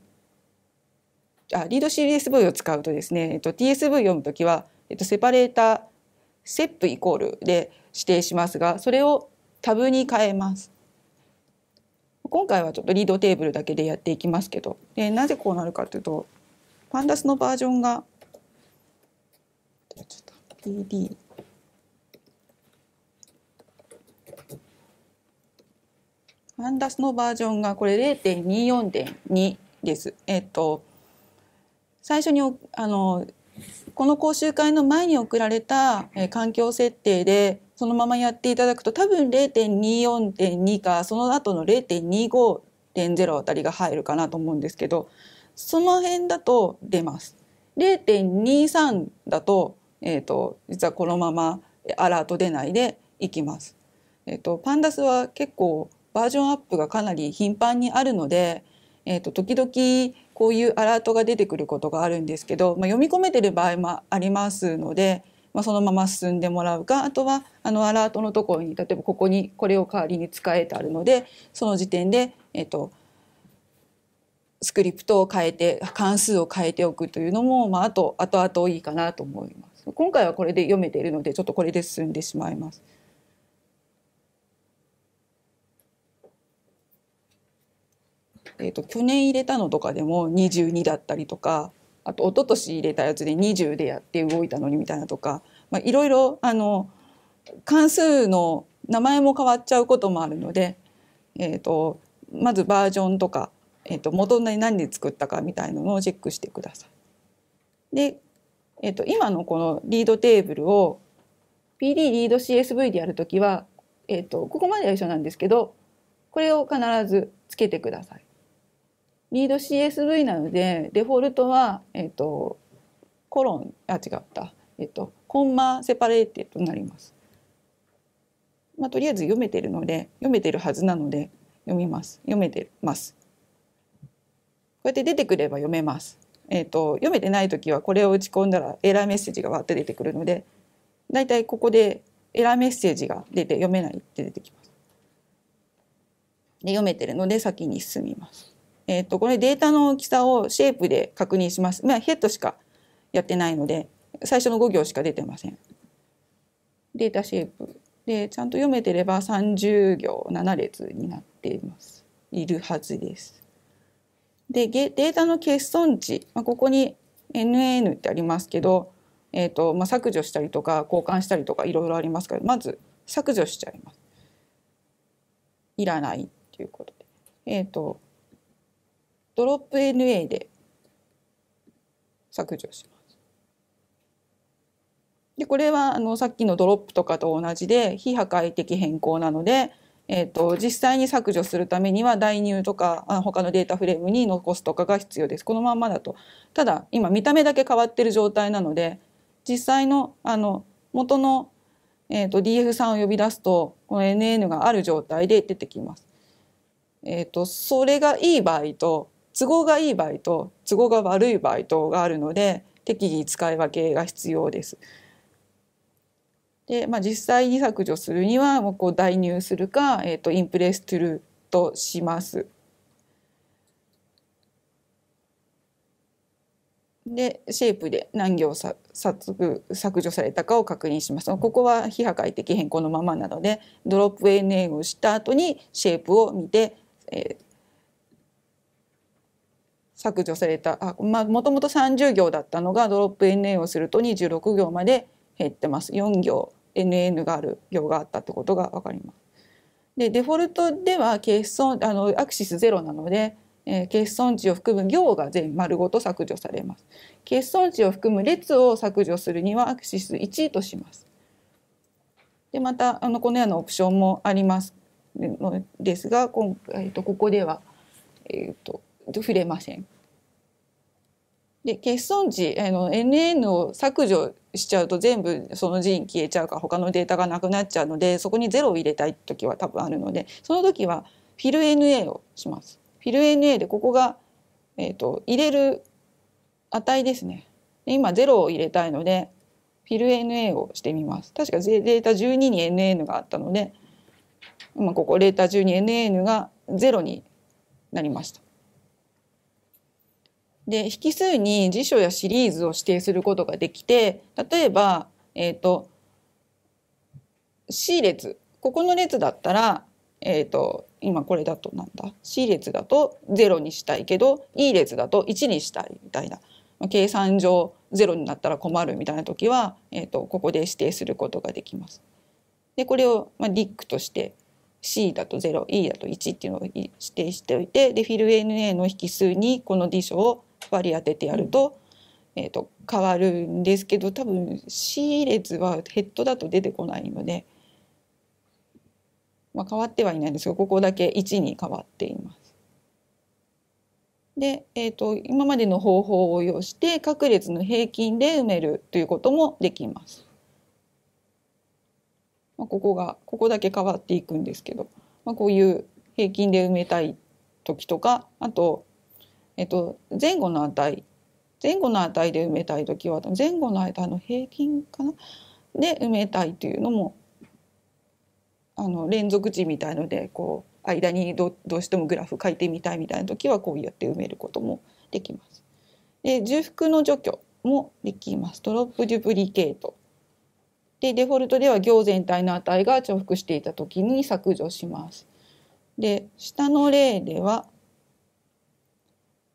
あ、リード CSV を使うとですね、えっ、ー、と、TSV 読むときは、えっ、ー、と、セパレーター、セップイコールで指定しますが、それをタブに変えます。今回はちょっとリードテーブルだけでやっていきますけど、でなぜこうなるかというと、パンダスのバージョンが PD アンダスのバージョンがこれ0.24.2です。えっと最初にあのこの講習会の前に送られた、え環境設定でそのままやっていただくと多分0.24.2かその後の0.25.0あたりが入るかなと思うんですけどその辺だと出ます。0.23だとえーと、実はこのままアラート出ないでいきます。えーと、パンダスは結構バージョンアップがかなり頻繁にあるので、えーと、時々こういうアラートが出てくることがあるんですけど、まあ、読み込めてる場合もありますので、まあ、そのまま進んでもらうかあとはあのアラートのところに例えばここにこれを代わりに使えてあるのでその時点で、えー、とスクリプトを変えて関数を変えておくというのも、まあ、あと後々いいかなと思います。今回はこれで読めているのでちょっとこれで進んでしまいます。えーと、去年入れたのとかでも22だったりとかあと一昨年入れたやつで20でやって動いたのにみたいなとか、まあ、いろいろあの関数の名前も変わっちゃうこともあるので、えーと、まずバージョンとか、えーと、元に何で作ったかみたいなのをチェックしてください。でえっと、今のこのリードテーブルを PD リード CSV でやるときは、えっと、ここまでは一緒なんですけど、これを必ずつけてください。リード CSV なのでデフォルトは、えっと、コロンあ違った、えっと、コンマセパレーテとなります。まあ、とりあえず読めてるので読めてるはずなので読みます読めてます。こうやって出てくれば読めます。えっと、読めてない時はこれを打ち込んだらエラーメッセージがわって出てくるのでだいたいここでエラーメッセージが出て読めないって出てきます。で読めてるので先に進みます。えっ、とこれデータの大きさをシェイプで確認します。まあヘッドしかやってないので最初の5行しか出てません。データシェイプでちゃんと読めてれば30行7列になっていますいるはずです。でデータの欠損値、まあ、ここに NAN ってありますけど、えーとまあ、削除したりとか交換したりとかいろいろありますからまず削除しちゃいます。いらないっていうことで。えっ、ー、とドロップ NA で削除します。でこれはあのさっきのドロップとかと同じで非破壊的変更なので、えーと、実際に削除するためには代入とかあ他のデータフレームに残すとかが必要です。このまんまだとただ今見た目だけ変わってる状態なので実際のあの元の、えーと、DF3 を呼び出すとこの NN がある状態で出てきます。えーとそれがいい場合と都合がいい場合と都合が悪い場合とがあるので適宜使い分けが必要です。で、まあ、実際に削除するにはもうこう代入するか、えーと、インプレストゥルーとします。でシェイプで何行さ削除されたかを確認します。ここは非破壊的変更のままなのでドロップ NA をした後にシェイプを見て、えー、削除されたあ、まあ、もともと30行だったのがドロップ NA をすると26行まで減ってます4行 NN がある行があったってことが分かります。でデフォルトでは欠損あのアクシス0なので、えー、欠損値を含む行が全丸ごと削除されます。欠損値を含む列を削除するにはアクシス1とします。でまたあのこのようなオプションもありますのですが今、えー、とここでは、えーと触れません。で欠損値あの NN を削除しちゃうと全部その人消えちゃうか他のデータがなくなっちゃうのでそこに0を入れたい時は多分あるのでその時はフィル NA をします。フィル NA でここが、えーと、入れる値ですね。今0を入れたいのでフィル NA をしてみます。確かデータ12に NN があったので今ここデータ12 NN が0になりました。で引数に辞書やシリーズを指定することができて例えば、えーと、C 列。ここの列だったら、えーと、今これだとなんだ？C 列だと0にしたいけど E 列だと1にしたいみたいな。計算上0になったら困るみたいな時は、えーと、ここで指定することができます。でこれを、まあ、ディックとして C だと 0E だと1っていうのを指定しておいてでフィル NA の引数にこの辞書を割り当ててやると,、えーと、変わるんですけど多分 C 列はヘッドだと出てこないので、まあ、変わってはいないんですがここだけ1に変わっています。で、えーと、今までの方法を応用して各列の平均で埋めるということもできます。まあ、ここがここだけ変わっていくんですけど、まあ、こういう平均で埋めたい時とかあとえっと、前後の値前後の値で埋めたい時は前後の値の平均かな？で埋めたいというのもあの連続値みたいのでこう間にどどうしてもグラフ書いてみたいみたいな時はこうやって埋めることもできます。で重複の除去もできます。ドロップデュプリケート。でデフォルトでは行全体の値が重複していた時に削除します。で下の例では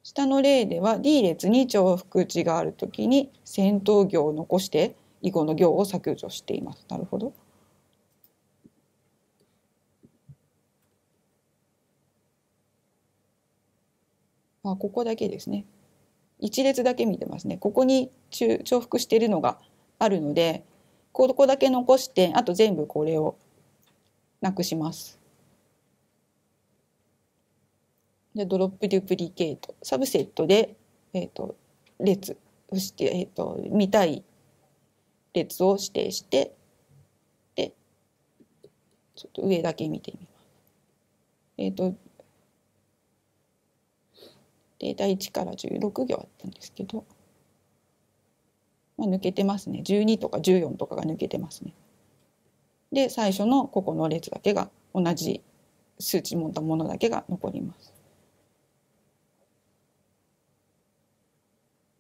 下の例では D 列に重複値があるときに先頭行を残して以後の行を削除しています。なるほど。あここだけですね。一列だけ見てますね。ここに重複しているのがあるのでここだけ残してあと全部これをなくします。でドロップデュプリケートサブセットで、えーと、列そして、えーと、見たい列を指定してでちょっと上だけ見てみます。えっ、ー、とデータ1から16行あったんですけど、まあ、抜けてますね12とか14とかが抜けてますね。で最初のここの列だけが同じ数値持ったものだけが残ります。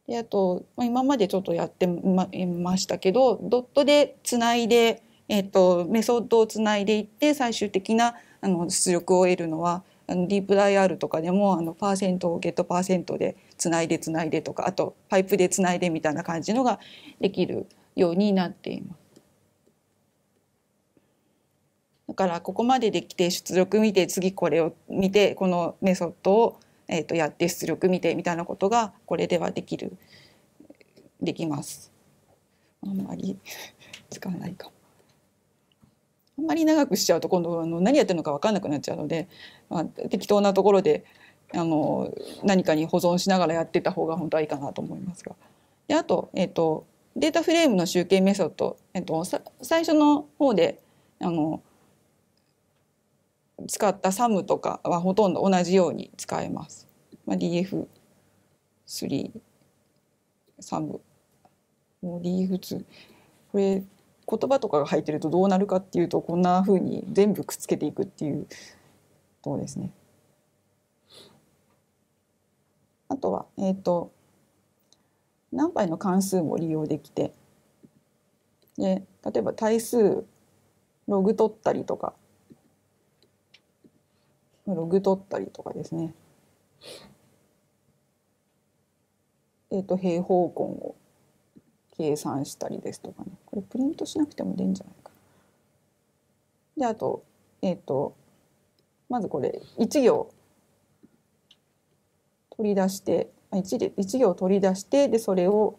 であと、まあ、今までちょっとやってまましたけどドットでつないで、えーと、メソッドをつないでいって最終的なあの出力を得るのはあのディープダイ R とかでもあのパーセントをゲットパーセントでつないでつないでとかあとパイプでつないでみたいな感じのができるようになっています。だからここまでできて出力見て次これを見てこのメソッドをえー、とやって出力見てみたいなことがこれではできるできます。あんまり使わないかも。あんまり長くしちゃうと今度あの何やってるのか分かんなくなっちゃうので、まあ、適当なところであの何かに保存しながらやってた方が本当はいいかなと思いますが。であと,、えーと、データフレームの集計メソッド、えーと、と最初の方であの使ったサムとかはほとんど同じように使えます。まあ、DF3 サムもう DF2 これ言葉とかが入ってるとどうなるかっていうとこんなふうに全部くっつけていくっていうとこですね。あとはえっ、ー、と何倍の関数も利用できてで例えば対数ログ取ったりとかログ取ったりとかですね。えっ、ー、と平方根を計算したりですとかねこれプリントしなくても出るんじゃないかな。であとえっ、ー、とまずこれ1行取り出して 1, で1行取り出してでそれを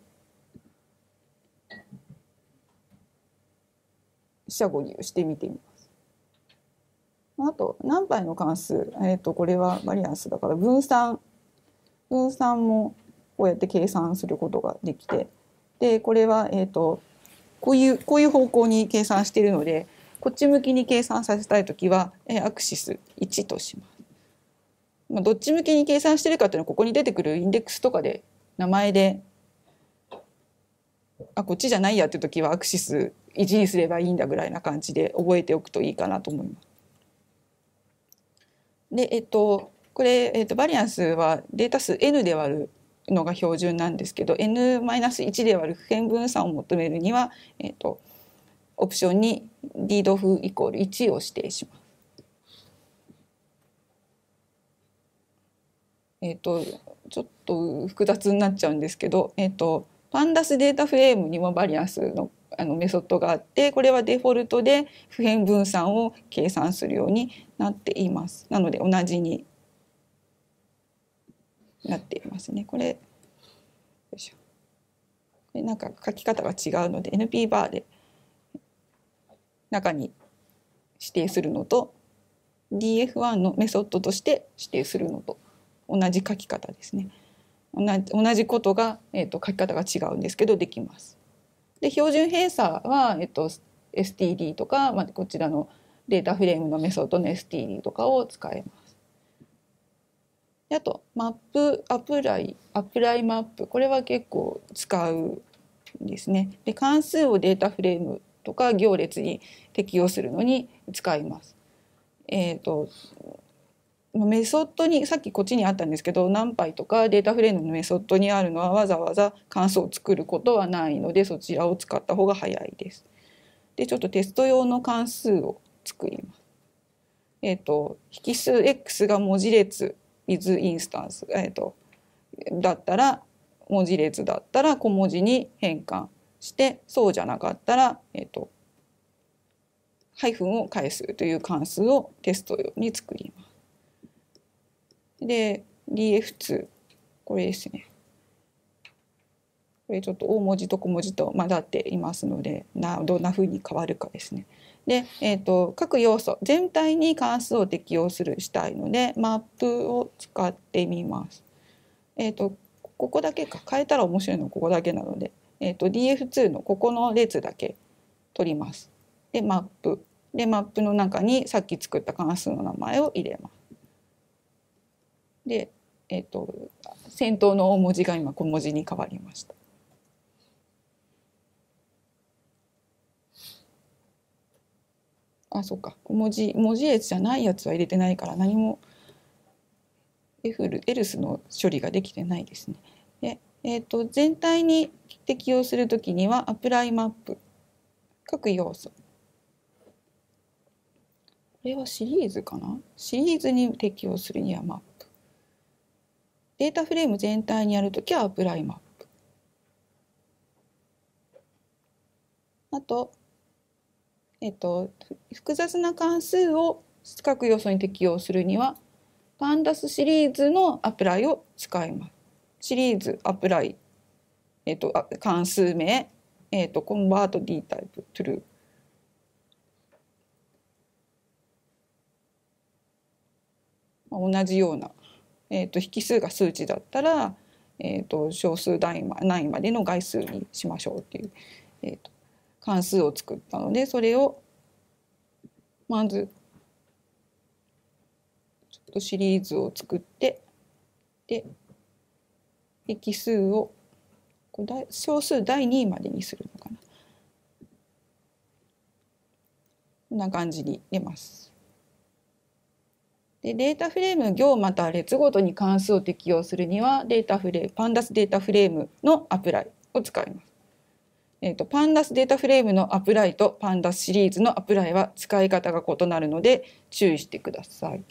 四捨五入してみてみます。あと何倍の関数、えー、とこれはバリアンスだから分散分散もこうやって計算することができてでこれは、えー、とこういうこういう方向に計算しているのでこっち向きに計算させたい時は、えアクシス1とします。まあ、どっち向きに計算してるかっていうのはここに出てくるインデックスとかで名前であこっちじゃないやっていう時はアクシス1にすればいいんだぐらいな感じで覚えておくといいかなと思います。で、えっと、これ、えっと、バリアンスはデータ数 n で割るのが標準なんですけど n-1 で割る不変分散を求めるには、えっと、オプションに d ドフイコール1を指定します。えっと、ちょっと複雑になっちゃうんですけど、えっと、パンダスデータフレームにもバリアンスのあのメソッドがあってこれはデフォルトで普遍分散を計算するようになっています。なので同じになっていますね。これよいしょなんか書き方が違うので NP バーで中に指定するのと DF1 のメソッドとして指定するのと同じ書き方ですね。同じ同じことが、えーと、書き方が違うんですけどできます。で標準偏差は、えっと、STD とか、まあ、こちらのデータフレームのメソッドの STD とかを使えます。であとマップアプライアプライマップこれは結構使うんですね。で関数をデータフレームとか行列に適用するのに使います。えーとメソッドにさっきこっちにあったんですけど何杯とかデータフレームのメソッドにあるのはわざわざ関数を作ることはないのでそちらを使った方が早いです。でちょっとテスト用の関数を作ります。えっ、ー、と引数 x が文字列 with instance、えーと、だったら文字列だったら小文字に変換してそうじゃなかったら、えーと、ハイフンを返すという関数をテスト用に作ります。で DF2 これですね。これちょっと大文字と小文字と混ざっていますのでなどんなふうに変わるかですね。で、えーと、各要素全体に関数を適用するしたいのでマップを使ってみます。えーと、ここだけか変えたら面白いのはここだけなので、えーと、DF2 のここの列だけ取ります。でマップでマップの中にさっき作った関数の名前を入れます。で、えー、と先頭の大文字が今小文字に変わりました。あそうか小文字文字列じゃないやつは入れてないから何もエフルエルスの処理ができてないですね。でえーと、全体に適用するときにはアプライマップ各要素これはシリーズかな？シリーズに適用するにはマップデータフレーム全体にやるときはアプライマップあとえっと、複雑な関数を各要素に適用するにはパンダスシリーズのアプライを使います。シリーズアプライ、えっと、関数名、えっと、コンバート D タイプトゥルー。同じような、えっと、引数が数値だったら、えっと、小数単位何位までの概数にしましょうっていう、えっと、関数を作ったのでそれをまずちょっとシリーズを作ってで引数を小数第2位までにするのかな。こんな感じに出ます。でデータフレーム行または列ごとに関数を適用するにはデータフレーム Pandas データフレームの applyを使います。えーと、パンダスデータフレームのアプライとパンダスシリーズのアプライは使い方が異なるので注意してください。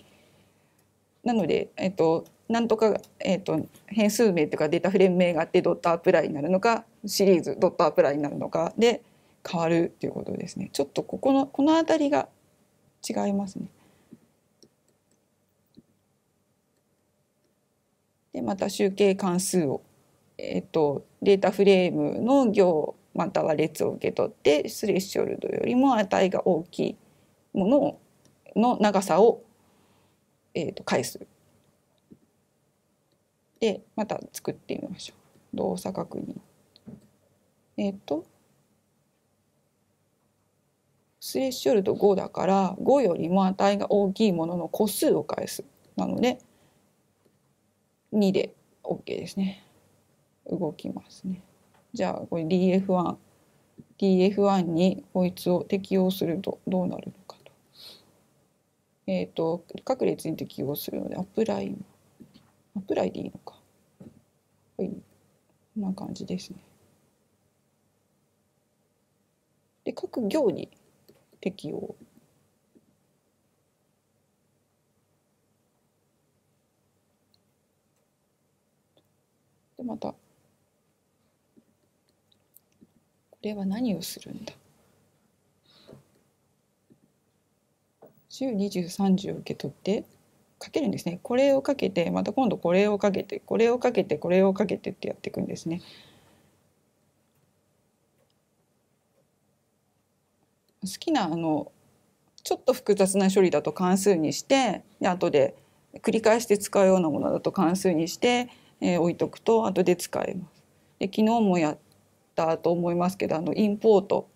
なので、えーと、なんとか、えーと、変数名というかデータフレーム名があってドットアプライになるのかシリーズドットアプライになるのかで変わるっていうことですね。ちょっとここのこの辺りが違いますね。でまた集計関数を、えー、とデータフレームの行または列を受け取ってスレッショルドよりも値が大きいものの長さを、えー、と返す。でまた作ってみましょう。動作確認。えっ、ー、とスレッショルド5だから5よりも値が大きいものの個数を返す。なので2で OK ですね。動きますね。じゃあこれ DF1 DF1 にこいつを適用するとどうなるのかと。えっ、ー、と各列に適用するのでアプライアプライでいいのか。はいこんな感じですね。で各行に適用。またこれは何をするんだ？10、20、30を受け取ってかけるんですね。これをかけてまた今度これをかけてこれをかけてこれをかけてってやっていくんですね。好きなあのちょっと複雑な処理だと関数にしてで後で繰り返して使うようなものだと関数にして、えー、置いとくと後で使えます。で昨日もやったと思いますけどあのインポート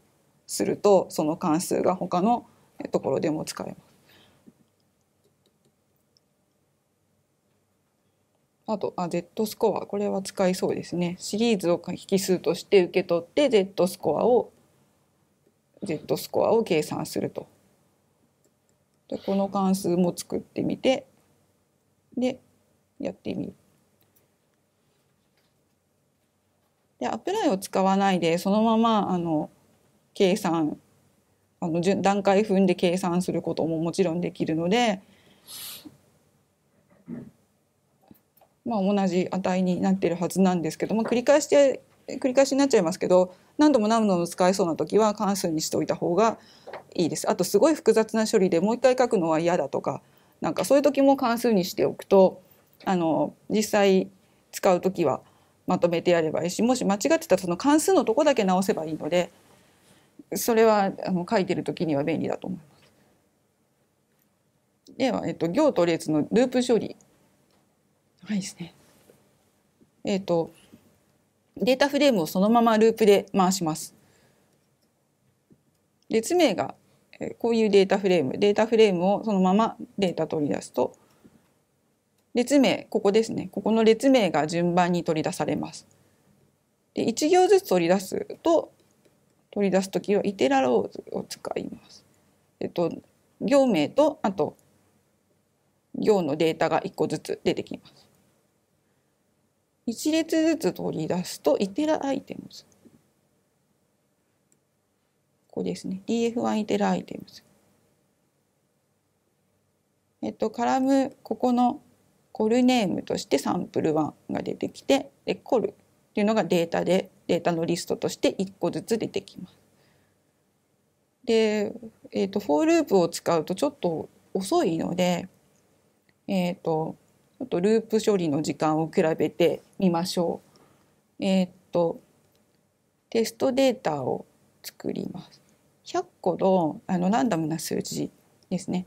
するとその関数が他のところでも使えます。あとあ Z スコアこれは使いそうですね。シリーズを引数として受け取って Z スコアを Z スコアを計算すると。でこの関数も作ってみてでやってみる。でアプライを使わないでそのままあの計算あの段階踏んで計算することももちろんできるので、まあ、同じ値になっているはずなんですけども繰り返して繰り返しになっちゃいますけど何度も何度も使えそうな時は関数にしておいた方がいいです。あとすごい複雑な処理でもう一回書くのは嫌だとかなんかそういう時も関数にしておくとあの実際使う時はまとめてやればいいしもし間違ってたらその関数のとこだけ直せばいいのでそれはあの書いてる時には便利だと思います。では、えっと、行と列のループ処理。はいですね。えっと、データフレームをそのままループで回します。列名がこういうデータフレーム、データフレームをそのままデータ取り出すと、列名、ここですね。ここの列名が順番に取り出されます。で1行ずつ取り出すと、取り出すときはイテラローズを使います。えっと、行名と、あと、行のデータが1個ずつ出てきます。1列ずつ取り出すと、イテラアイテムズ。ここですね。df1 イテラアイテムズ。えっと、カラム、ここのコルネームとしてサンプル1が出てきて、で、コルっていうのがデータで、データのリストとして1個ずつ出てきます。で、えっと、フォーループを使うとちょっと遅いので、えっと、ちょっとループ処理の時間を比べてみましょう。えっと、テストデータを作ります。100個のあのランダムな数字ですね。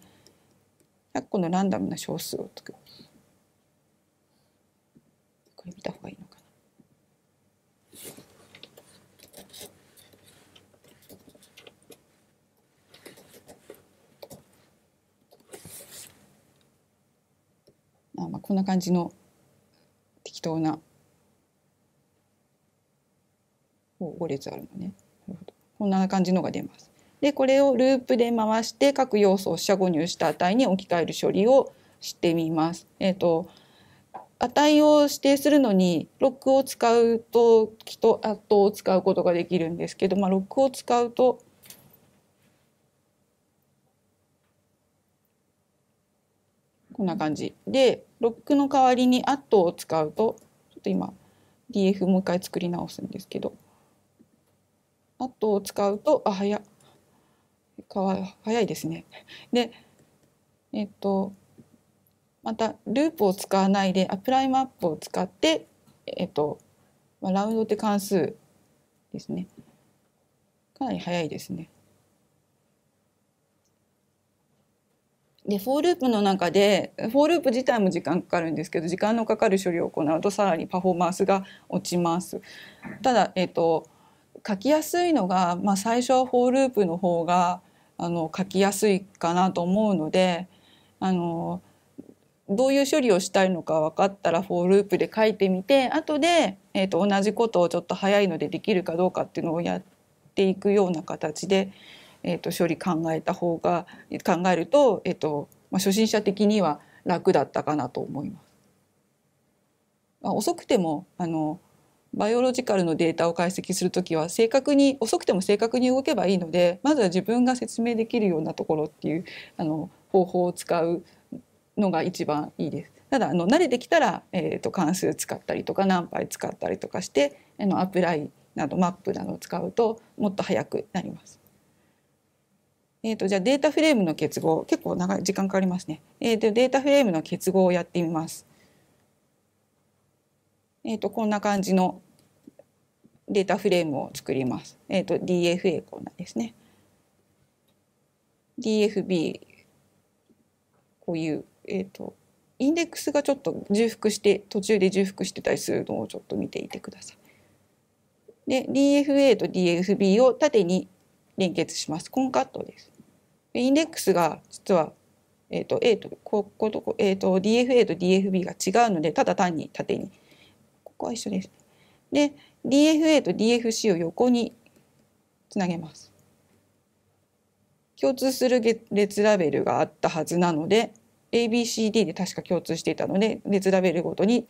100個のランダムな小数を作る。これ見た方がいいのかな。あまあこんな感じの適当な5列あるのね。なるほどこんな感じのが出ます。で、これをループで回して各要素を四捨五入した値に置き換える処理をしてみます。えっ、ー、と、値を指定するのにロックを使うときとアットを使うことができるんですけど、まあ、ロックを使うとこんな感じでロックの代わりにアットを使うとちょっと今 DF もう一回作り直すんですけどあとを使うと、あ、早かわ早いですね。で、えっと、また、ループを使わないで、アプライマップを使って、えっと、まあ、ラウンドって関数ですね。かなり早いですね。で、フォーループの中で、フォーループ自体も時間かかるんですけど、時間のかかる処理を行うとさらにパフォーマンスが落ちます。ただ、えっと、書きやすいのが、まあ、最初はフォーループの方があの書きやすいかなと思うのであのどういう処理をしたいのか分かったらフォーループで書いてみて後で、えーと、同じことをちょっと早いのでできるかどうかっていうのをやっていくような形で、えーと、処理考えた方が考えると,、えーとまあ、初心者的には楽だったかなと思います。ま遅くてもあのバイオロジカルのデータを解析するときは正確に遅くても正確に動けばいいのでまずは自分が説明できるようなところっていうあの方法を使うのが一番いいです。ただあの慣れてきたら、えーと、関数使ったりとか何倍使ったりとかしてあのアプライなどマップなどを使うともっと早くなります。えーと、じゃあデータフレームの結合結構長い時間かかりますね。えーとデータフレームの結合をやってみます。え、ー、と、こんな感じのデータフレームを作ります。え、ー、と、DFA こんなですね。DFB、こういう、えっ、ー、と、インデックスがちょっと重複して、途中で重複してたりするのをちょっと見ていてください。で、DFA と DFB を縦に連結します。コンカットです。インデックスが実は、えっ、ー、と、A と、ここと、えっ、ー、と、DFA と DFB が違うので、ただ単に縦にここは一緒です。で、DFA と DFC を横につなげます。共通する列ラベルがあったはずなので、ABCD で確か共通していたので、列ラベルごとに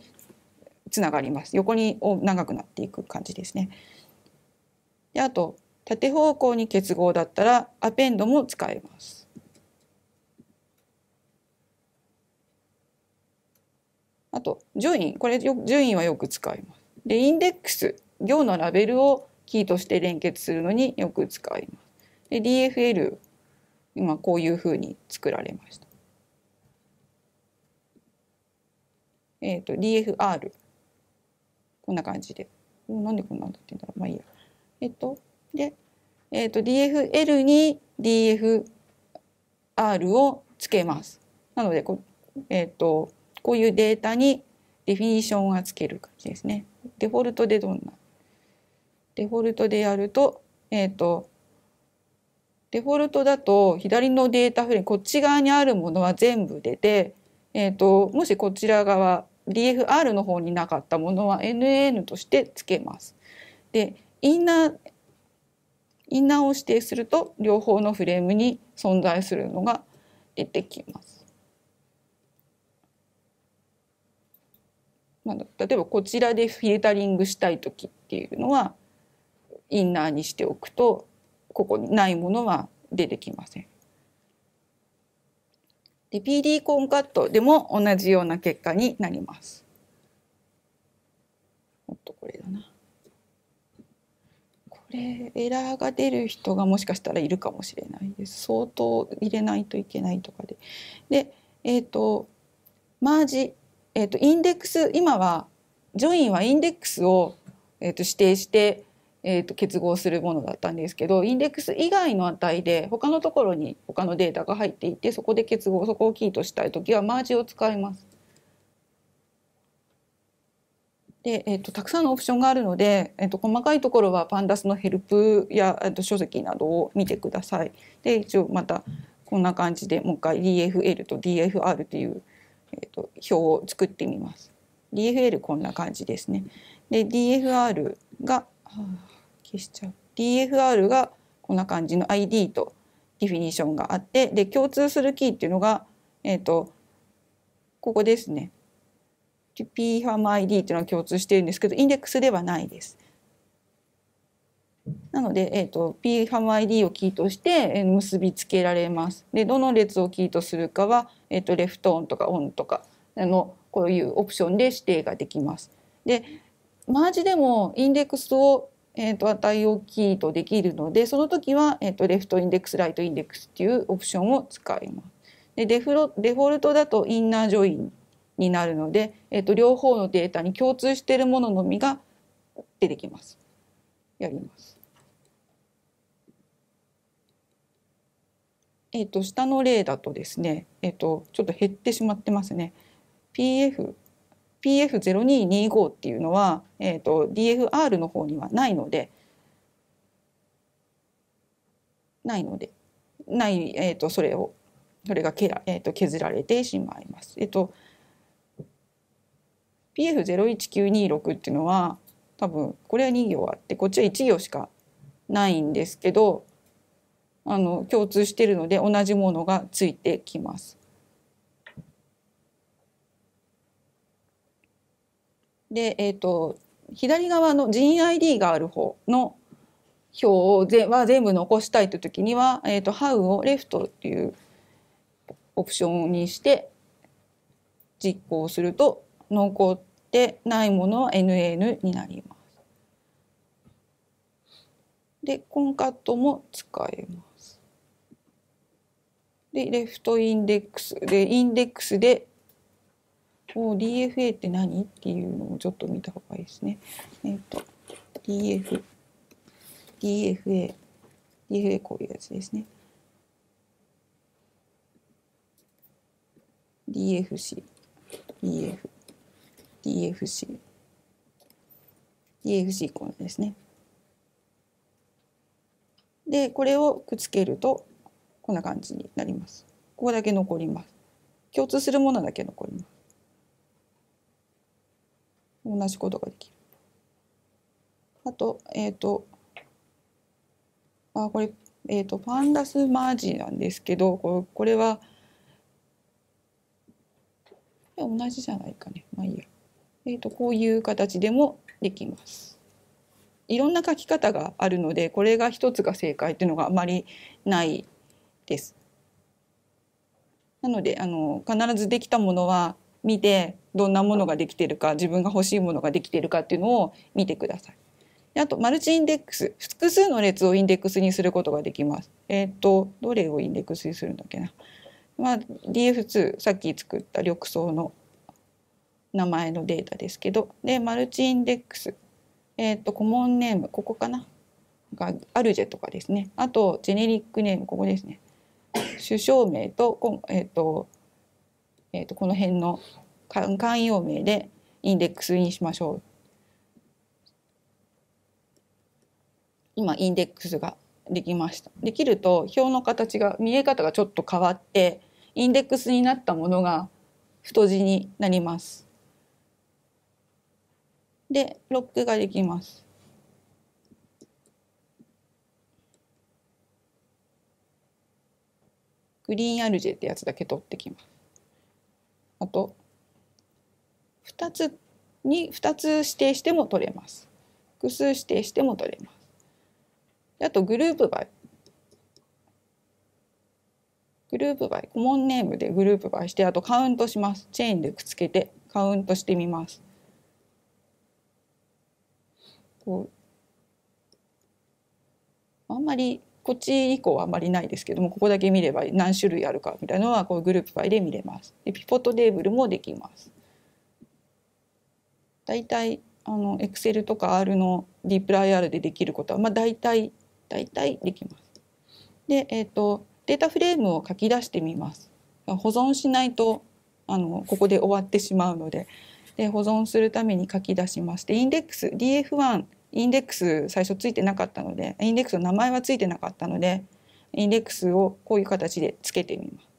つながります。横に長くなっていく感じですね。であと、縦方向に結合だったら、アペンドも使えます。あと、順位。これ順位はよく使います。で、インデックス。行のラベルをキーとして連結するのによく使います。で、DFL。今こういうふうに作られました。えっ、ー、と、DFR。こんな感じで。なんでこんなんだって言うんだろう。まあいいや。えっと、で、えーと、DFL に DFR をつけます。なのでこ,、えーと、こういうデータにディフィニションがつける感じですね。デフォルトでどんなデフォルトでやると,、えーと、デフォルトだと左のデータフレームこっち側にあるものは全部出て、えー、ともしこちら側 DFR の方になかったものは NN としてつけます。でインナーインナーを指定すると両方のフレームに存在するのが出てきます。まあ、例えばこちらでフィルタリングしたい時っていうのはインナーにしておくとここにないものは出てきません。で PD コンカットでも同じような結果になります。もっとこれだな。これエラーが出る人がもしかしたらいるかもしれないです。相当入れないといけないとかで。で、えっ、ー、とマージ、えっ、ー、とインデックス今はジョインはインデックスを、えー、と指定してえーと、結合するものだったんですけどインデックス以外の値で他のところに他のデータが入っていてそこで結合そこをキーとしたい時はマージを使います。で、えーと、たくさんのオプションがあるので、えーと、細かいところはパンダスのヘルプや、えー、と書籍などを見てください。で一応またこんな感じでもう一回 DFL と DFR という、えー、と表を作ってみます。DFL こんな感じですね。で DFR が、消しちゃう DFR がこんな感じの ID とディフィニションがあってで共通するキーっていうのがえ、ー、とここですね PFAMID っていうのは共通してるんですけどインデックスではないです。なので、えーと、PFAMID をキーとして結びつけられます。でどの列をキーとするかは、えーと、 left on とか on とかあのこういうオプションで指定ができます。でマージでもインデックスをえーと、値をキーとできるのでその時は、えーと、 left index right index っていうオプションを使います。でデフロデフォルトだとインナージョインになるので、えーと、両方のデータに共通しているもののみが出てきます。やります。えっ、ー、と下の例だとですね、えっ、ー、とちょっと減ってしまってますね。PF PF0225 っていうのは、えーと、DFR の方にはないのでないのでない、えーと、それをそれがけら、えーと、削られてしまいます。えっ、ー、と PF01926 っていうのは多分これは2行あってこっちは1行しかないんですけどあの共通しているので同じものがついてきます。で、えっ、ー、と、左側の人 ID がある方の表をぜは全部残したいという時には、えっ、ー、と、How を Left っていうオプションにして実行すると残ってないものは NN になります。で、コンカットも使えます。で、レフトインデックスで、インデックスでお DFA って何？っていうのをちょっと見た方がいいですね。えっ、ー、と DF DFA DFA こういうやつですね。DFC DF DFC DFC これですね。でこれをくっつけるとこんな感じになります。ここだけ残ります。共通するものだけ残ります。同じことができる。あと、えっ、ー、と、あ、これ、えっ、ー、と、パンダスマージなんですけど、これこれは、同じじゃないかね。まあいいや。えっ、ー、と、こういう形でもできます。いろんな書き方があるので、これが一つが正解っていうのがあまりないです。なので、あの、必ずできたものは見て、どんなものができてるか自分が欲しいものができてるかっていうのを見てください。あとマルチインデックス複数の列をインデックスにすることができます。えっ、ー、とどれをインデックスにするんだっけな。まあ、DF2 さっき作った緑層の名前のデータですけどでマルチインデックスえっ、ー、とコモンネームここかながアルジェとかですねあとジェネリックネームここですね首相名と,、えーとえー、とこの辺の慣用名でインデックスにしましょう。今インデックスができました。できると表の形が見え方がちょっと変わってインデックスになったものが太字になります。でロックができます。グリーンアルジェってやつだけ取ってきます。あと2つに2つ指定しても取れます。複数指定しても取れます。あとグループバイ。グループバイ、コモンネームでグループバイして、あとカウントします。チェーンでくっつけてカウントしてみます。こうあんまりこっち以降はあんまりないですけどもここだけ見れば何種類あるかみたいなのはこうグループバイで見れます。でピポットテーブルもできます。大体あの Excel とか R のディープライ R でできることはまあ大体大体できます。で、えーと、データフレームを書き出してみます。保存しないとあのここで終わってしまうのでで保存するために書き出しましてインデックス DF1 インデックス最初ついてなかったのでインデックスの名前はついてなかったのでインデックスをこういう形でつけてみます。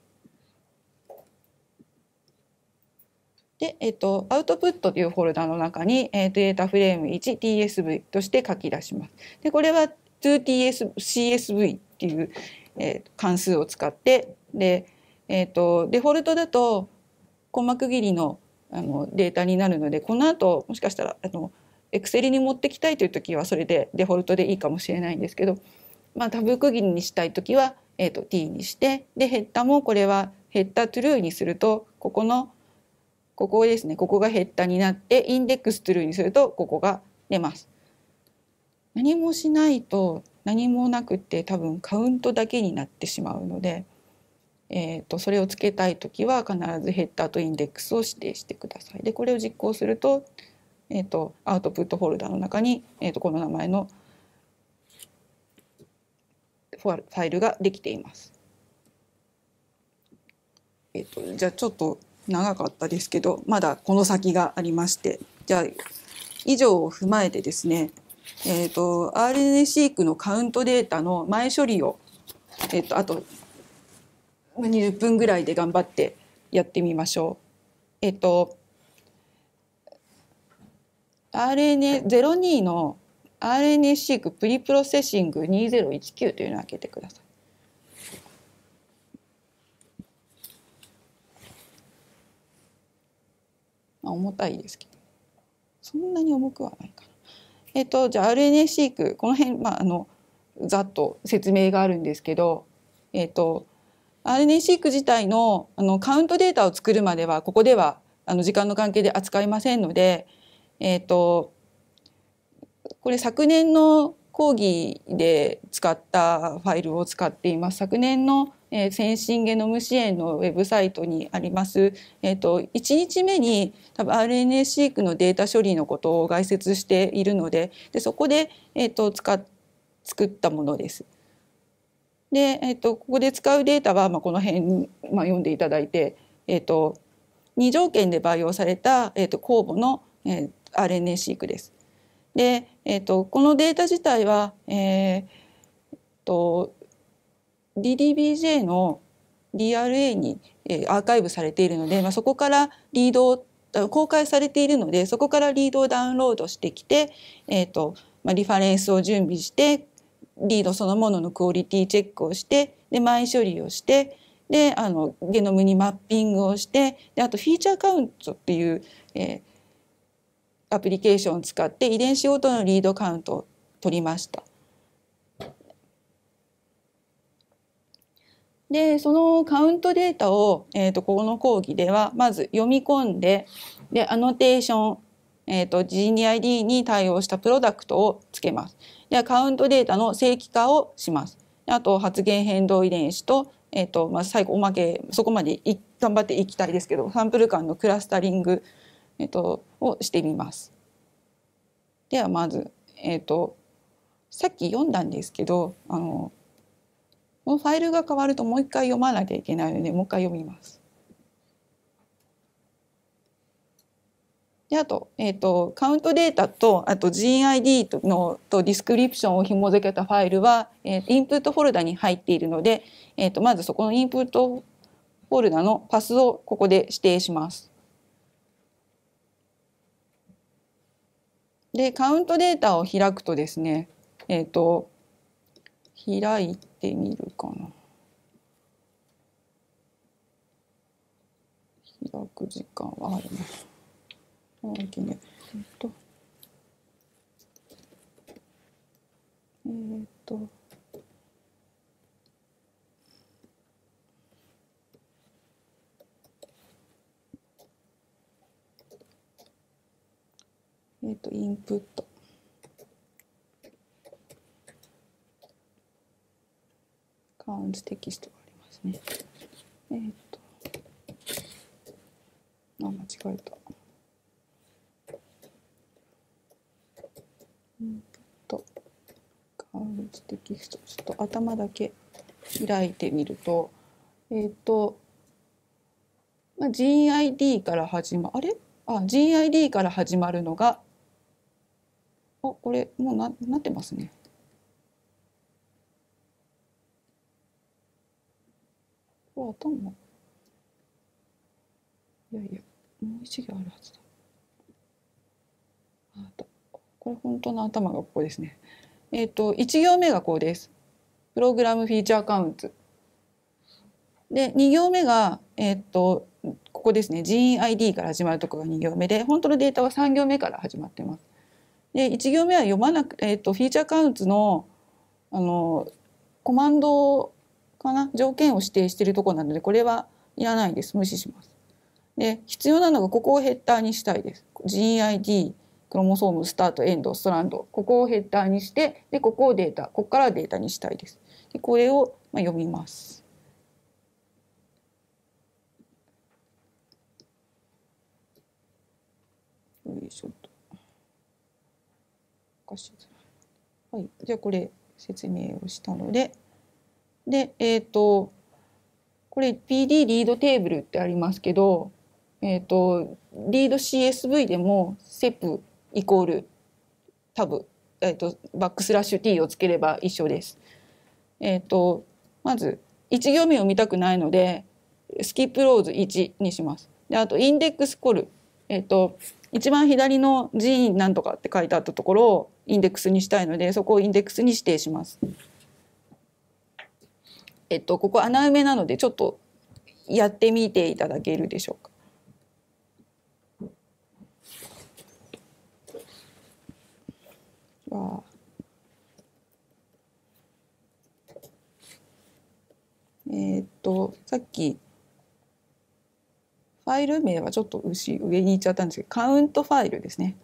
で、えっと、アウトプットというフォルダの中に、えっと、データフレーム 1TSV として書き出します。で、これは 2TSCSV っていう、えー、関数を使って、で、えっと、デフォルトだと、細膜切りのあのデータになるので、この後、もしかしたら、あの、エクセルに持ってきたいという時はそれでデフォルトでいいかもしれないんですけど、まあ、タブ区切りにしたい時は、えーと、t にしてでヘッダもこれはヘッダトゥルーにするとここのここですねここがヘッダになってインデックストゥルーにするとここが出ます。何もしないと何もなくて多分カウントだけになってしまうので、えーと、それをつけたい時は必ずヘッダーとインデックスを指定してください。でこれを実行すると,、えーと、アウトプットフォルダの中に、えーとこの名前のファイルができています。え、ー、とじゃあちょっと長かったですけどまだこの先がありましてじゃあ以上を踏まえてですねえっ、ー、と RNA-seq のカウントデータの前処理をえっ、ー、とあと20分ぐらいで頑張ってやってみましょう。えっ、ー、と RNA02 の RNA-seq プリプロセッシング2019というのを開けてください。まあ、重たいですけどそんなに重くはないかな。えっとじゃあ RNA シークこの辺、まあ、あのざっと説明があるんですけど、えっと RNA シーク自体のあのカウントデータを作るまではここではあの時間の関係で扱いませんので、えっとこれ昨年の講義で使ったファイルを使っています。昨年のえー、先進ゲノム支援のウェブサイトにあります、えーと、1日目に多分 RNA-seq のデータ処理のことを概説しているのででそこで、えーと、使作ったものです。で、えーと、ここで使うデータは、まあ、この辺、まあ、読んでいただいて、えー、と2条件で培養された、えー、と酵母の、えー、RNA-seq です。で、えー、とこのデータ自体は、えーと DDBJ の DRA に、えアーカイブされているので、まあ、そこからリードを公開されているのでそこからリードをダウンロードしてきて、えーとまあ、リファレンスを準備してリードそのもののクオリティチェックをしてで前処理をしてであのゲノムにマッピングをしてであとフィーチャーカウントっていう、えー、アプリケーションを使って遺伝子ごとのリードカウントを取りました。で、そのカウントデータを、えっ、ー、と、ここの講義では、まず読み込んで、で、アノテーション、えっ、ー、と、GNID に対応したプロダクトをつけます。で、カウントデータの正規化をします。あと、発現変動遺伝子と、えっ、ー、と、まあ、最後、おまけ、そこまで頑張っていきたいですけど、サンプル間のクラスタリング、えっ、と、をしてみます。では、まず、えっ、と、さっき読んだんですけどあのこのファイルが変わるともう一回読まなきゃいけないのでもう一回読みます。であと,、えーと、カウントデータとあと GID とのと description を紐付けたファイルは、えー、インプットフォルダに入っているので、えーと、まずそこのインプットフォルダのパスをここで指定します。でカウントデータを開くとですねえっ、ー、と開いててみるかな。開く時間はあるな。大きめ。えっと。えー、っと。えっと、インプット。カウンツテキストがありますね。えっと。あ、間違えた。とカーンズテキストちょっと頭だけ開いてみるとえっ、と、まあ、GID から始まあれ？あ GID から始まるのがあこれもうななってますね。これ頭いやいやもう一行あるはずだ。あとこれ本当の頭がここですね。えっ、ー、と、1行目がこうです。プログラムフィーチャーカウント。で、2行目が、えっ、ー、と、ここですね。GID から始まるところが2行目で、本当のデータは3行目から始まってます。で、1行目は読まなく、えっ、ー、と、フィーチャーカウントの、あの、コマンドかな？条件を指定しているところなので、これはいらないです。無視します。で、必要なのがここをヘッダーにしたいです。GID クロモソームスタートエンドストランドここをヘッダーにしてでここをデータここからデータにしたいです。でこれをまあ読みます。よいしょと。はい、じゃあこれ説明をしたのででえっ、ー、とこれ PD リードテーブルってありますけどえっ、ー、とリード CSV でも SEP イコールタブ、えーと、バックスラッシュ t をつければ一緒です。えっ、とまず1行目を見たくないのでスキップローズ1にします。であとインデックスコル、えっ、ー、と一番左の G なんとかって書いてあったところをインデックスにしたいのでそこをインデックスに指定します。えっとここ穴埋めなのでちょっとやってみていただけるでしょうか？え、っとさっきファイル名はちょっと上に行っちゃったんですけどカウントファイルですね。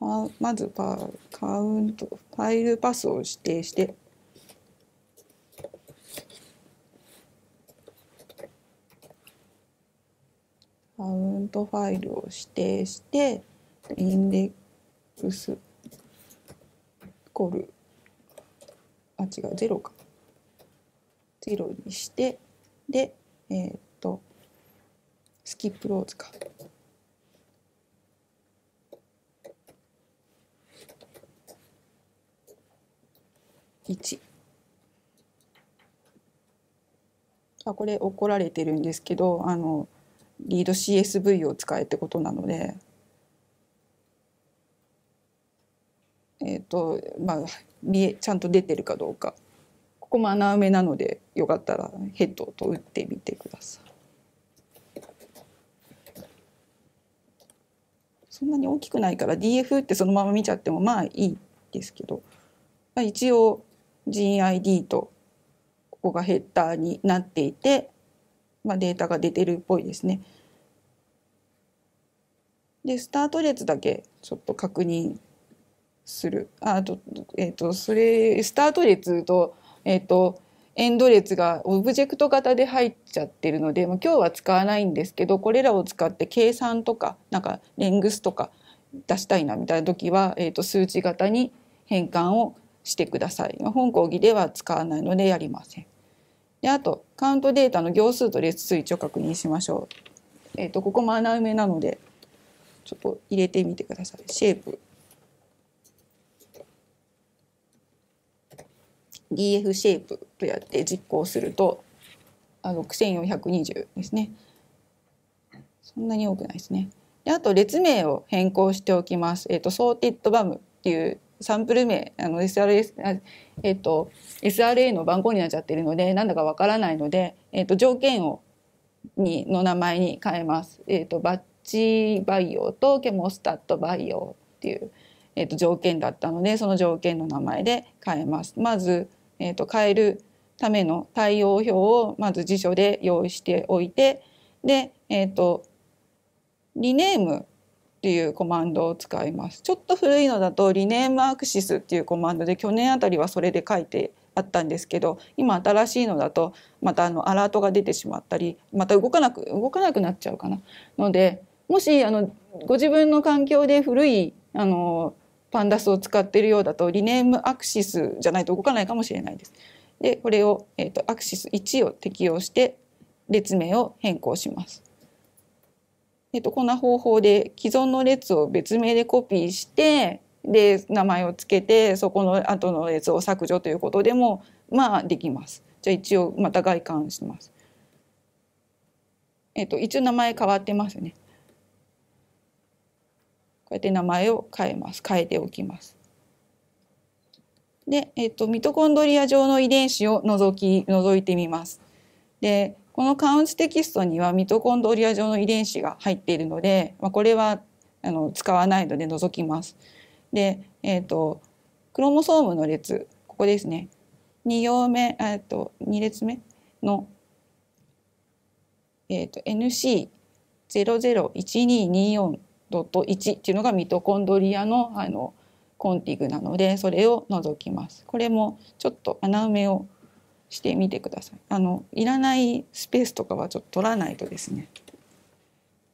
まずパカウントファイルパスを指定してカウントファイルを指定してインデックスコールあ違うゼロか。ゼロにしてでえー、っとスキップローズか。1あこれ怒られてるんですけどあのリード CSV を使えってことなのでえっ、ー、とまあ見えちゃんと出てるかどうかここも穴埋めなのでよかったらヘッドと打ってみてください。そんなに大きくないから DF ってそのまま見ちゃってもまあいいですけど、まあ、一応 GID とここがヘッダーになっていて、まあ、データが出てるっぽいですね。でスタート列だけちょっと確認する。あと、えっ、ー、と、それ、スタート列と、えっ、ー、と、エンド列がオブジェクト型で入っちゃってるので、まあ、今日は使わないんですけど、これらを使って計算とか、なんかレングスとか出したいなみたいな時は、えっ、ー、と、数値型に変換をしてください。本講義では使わないのでやりません。であとカウントデータの行数と列数一を確認しましょう。えっ、ー、とここも穴埋めなのでちょっと入れてみてください。シェイプ DF シェイプとやって実行するとあ6420ですね。そんなに多くないですね。であと列名を変更しておきます。えっ、ー、と、ソーティッドバムっていうサンプル名、あの S. R. S.、えっと S. R. A. の番号になっちゃってるので、なんだかわからないので、えっ、と、条件を、に、の名前に変えます。えっ、と、バッチバイオとケモスタットバイオっていう、えっ、と、条件だったので、その条件の名前で変えます。まず、えっ、と、変えるための対応表をまず辞書で用意しておいて、で、えっ、と、リネームっていうコマンドを使います。ちょっと古いのだとリネームアクシスっていうコマンドで去年あたりはそれで書いてあったんですけど今新しいのだとまたあのアラートが出てしまったりまた動かなく動かなくなっちゃうかなのでもしあのご自分の環境で古いあのパンダスを使っているようだとリネームアクシスじゃないと動かないかもしれないです。でこれを、えーと、とアクシス1を適用して列名を変更します。えっと、こんな方法で既存の列を別名でコピーしてで名前を付けてそこの後の列を削除ということでもまあできます。じゃあ一応また外観します。えっと一応名前変わってますね。こうやって名前を変えます。変えておきます。で、えっと、ミトコンドリア上の遺伝子を除き、除いてみます。で、このカウンツテキストにはミトコンドリア上の遺伝子が入っているので、まあ、これはあの使わないので除きます。で、えっ、ー、とクロモソームの列ここですね2行目、えっと2列目の、えっと NC001224.1 っていうのがミトコンドリアのあのコンティグなのでそれを除きます。これもちょっと穴埋めをしてみてください。あのいらないスペースとかはちょっと取らないとですね。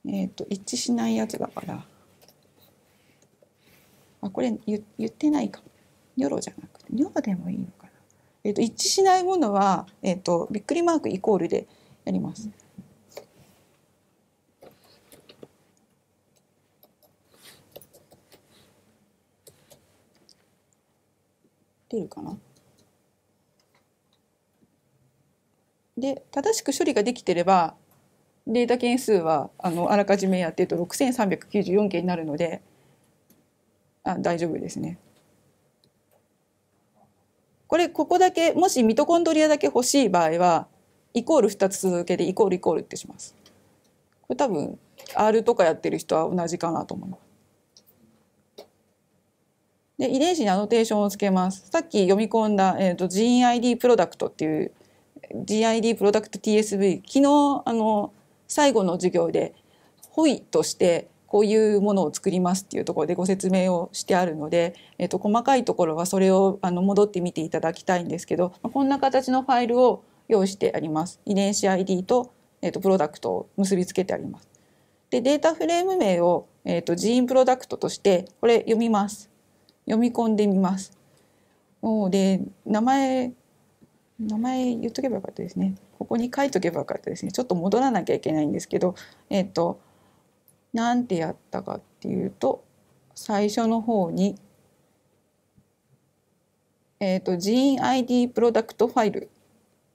えっ、ー、と一致しないやつだから。あこれ言言ってないか。ニョロじゃなくてニョロでもいいのかな。えっ、ー、と一致しないものはえっ、ー、とびっくりマークイコールでやります。出るかな？で正しく処理ができてればデータ件数はあのあらかじめやってると6394件になるのであ大丈夫ですね。これここだけもしミトコンドリアだけ欲しい場合はイコール2つ続けてイコールイコールってします。これ多分 R とかやってる人は同じかなと思います。で遺伝子にアノテーションをつけます。さっき読み込んだ、えーと、ジーン ID プロダクトっていう GID プロダクト TSV 昨日あの最後の授業でホイとしてこういうものを作りますっていうところでご説明をしてあるので、えっと、細かいところはそれをあの戻ってみていただきたいんですけどこんな形のファイルを用意してあります。遺伝子 ID と,、えっとプロダクトを結びつけてあります。でデータフレーム名を、えっとジーンプロダクトとしてこれ読みます。読み込んでみます。で名前名前言っとけばよかったですね。ここに書いとけばよかったですね。ちょっと戻らなきゃいけないんですけど、えっ、ー、と、なんてやったかっていうと、最初の方に、えっ、ー、と、ジーン ID プロダクトファイル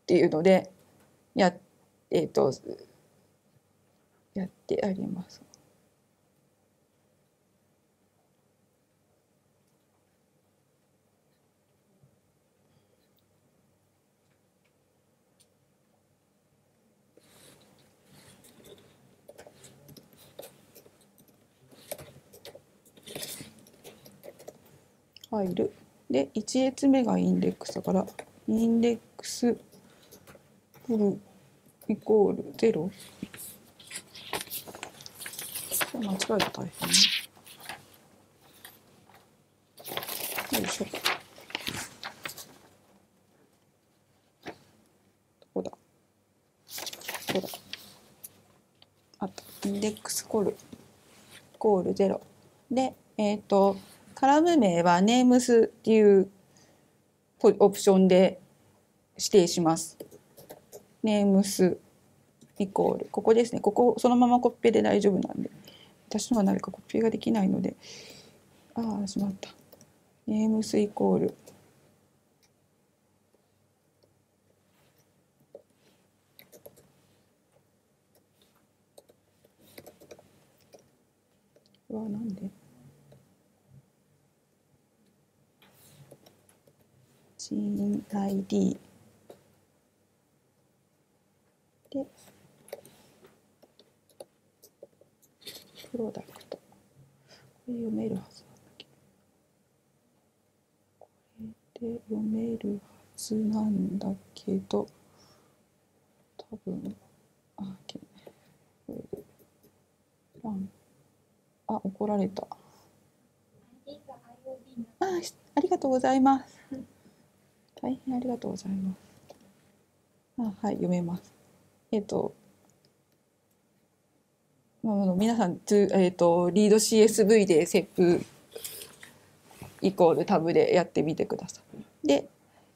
っていうので、や、えっ、ー、と、やってあります。ファイルで1列目がインデックスだからインデックスフルイコール0間違えた大変ね。よいしょ。どこだ？どこだ？あった。インデックスコールイコール0でえっ、ー、とカラム名はネームスっていうオプションで指定します。ネームスイコール。ここですね。ここそのままコピペで大丈夫なんで。私のは何かコピペができないので。ああしまった。ネームスイコールうわなんでチーン ID でプロダクト。これ読めるはずなんだけど。これで読めるはずなんだけど。多分あこれで。ラン。あ怒られた。あありがとうございます大変ありがとうございますあはい読めますえっ、とまあ皆さん、えーと、リード CSV でセップイコールタブでやってみてください。で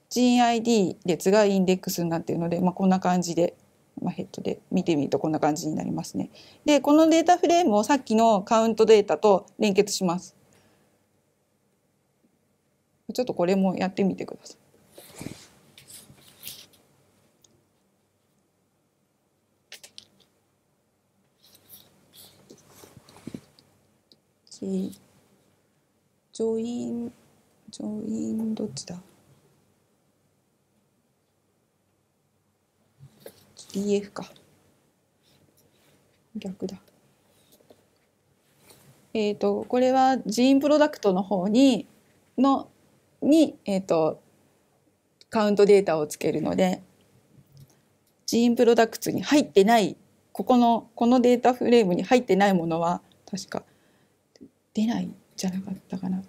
GID 列がインデックスになっているので、まあ、こんな感じで、まあ、ヘッドで見てみるとこんな感じになりますね。でこのデータフレームをさっきのカウントデータと連結します。ちょっとこれもやってみてください。ジョインジョインどっちだ？DF か。逆だ。えっ、ー、とこれはジーンプロダクトの方にのにえっ、ー、とカウントデータをつけるのでジーンプロダクツに入ってないここのこのデータフレームに入ってないものは確か出ないじゃなかったかな。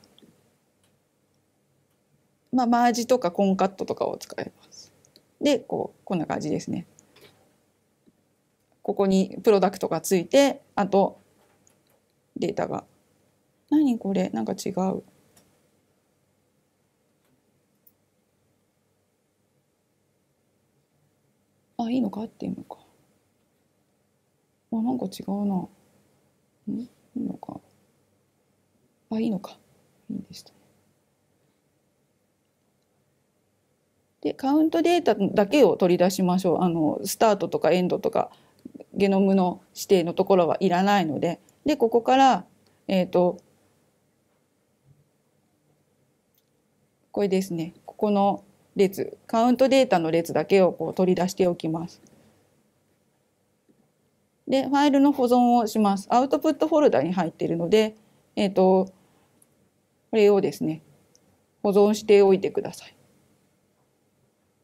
まあ、マージとかコンカットとかを使います。で、こう、こんな感じですね。ここにプロダクトがついて、あと、データが。何これ？なんか違う。あ、いいのか？っていうのか？あ、なんか違うな。ん？いいのか？あいいのかいいんですね。でカウントデータだけを取り出しましょうあのスタートとかエンドとかゲノムの指定のところはいらないのででここからえっ、ー、とこれですねここの列カウントデータの列だけをこう取り出しておきます。でファイルの保存をします。アウトプットフォルダに入っているので、えっ、ー、とこれをですね保存しておいてください。ち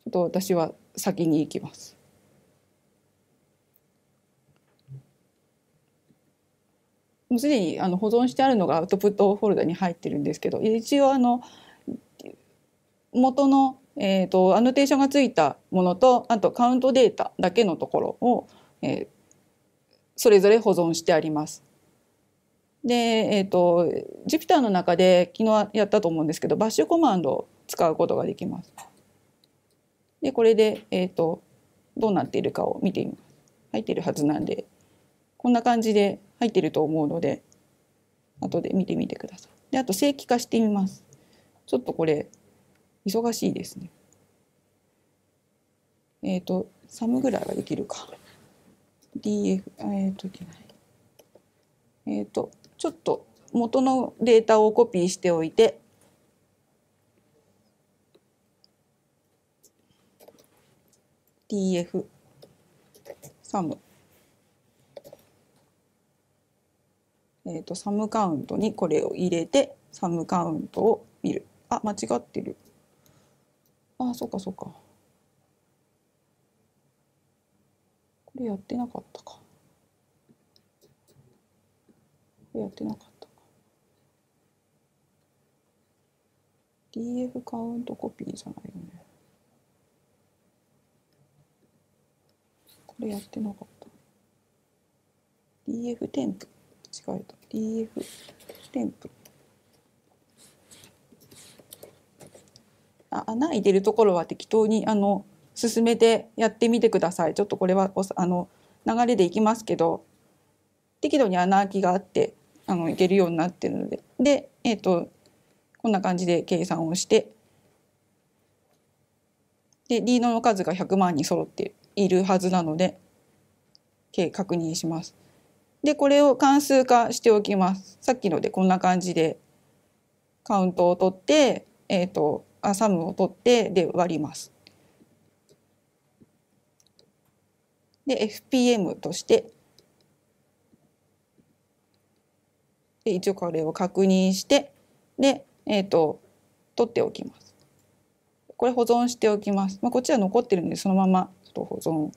ょっと私は先に行きます。もうすでにあの保存してあるのがアウトプットフォルダに入ってるんですけど一応あの元の、えーと、アノテーションがついたものとあとカウントデータだけのところを、えー、それぞれ保存してあります。で、えっ、ー、と、Jupyter の中で昨日やったと思うんですけど、バッシュコマンドを使うことができます。で、これで、えっ、ー、と、どうなっているかを見てみます。入っているはずなんで、こんな感じで入っていると思うので、後で見てみてください。で、あと正規化してみます。ちょっとこれ、忙しいですね。えっ、ー、と、サムぐらいはできるか。DF、えっ、と、えっ、と、ちょっと元のデータをコピーしておいて df サム。えっ、ー、とサムカウントにこれを入れてサムカウントを見る。あ間違ってる。あそっかそっか。これやってなかったか。やってなかったか。DF カウントコピーじゃないよね。これやってなかった。DF 添付違えた。DF 添付あ穴開いてるところは適当にあの進めてやってみてください。ちょっとこれはあの流れでいきますけど適度に穴開きがあってあのいけるようになってるのでで、えっ、ー、とこんな感じで計算をしてでリードの数が100万に揃っているはずなので計確認します。でこれを関数化しておきます。さっきのでこんな感じでカウントを取って、えっ、ー、とあサムを取ってで割ります。で FPM としてで一応これを確認してで、えっ、ー、と取っておきます。これ保存しておきます。まあ、こっちは残ってるんでそのままちょっと保存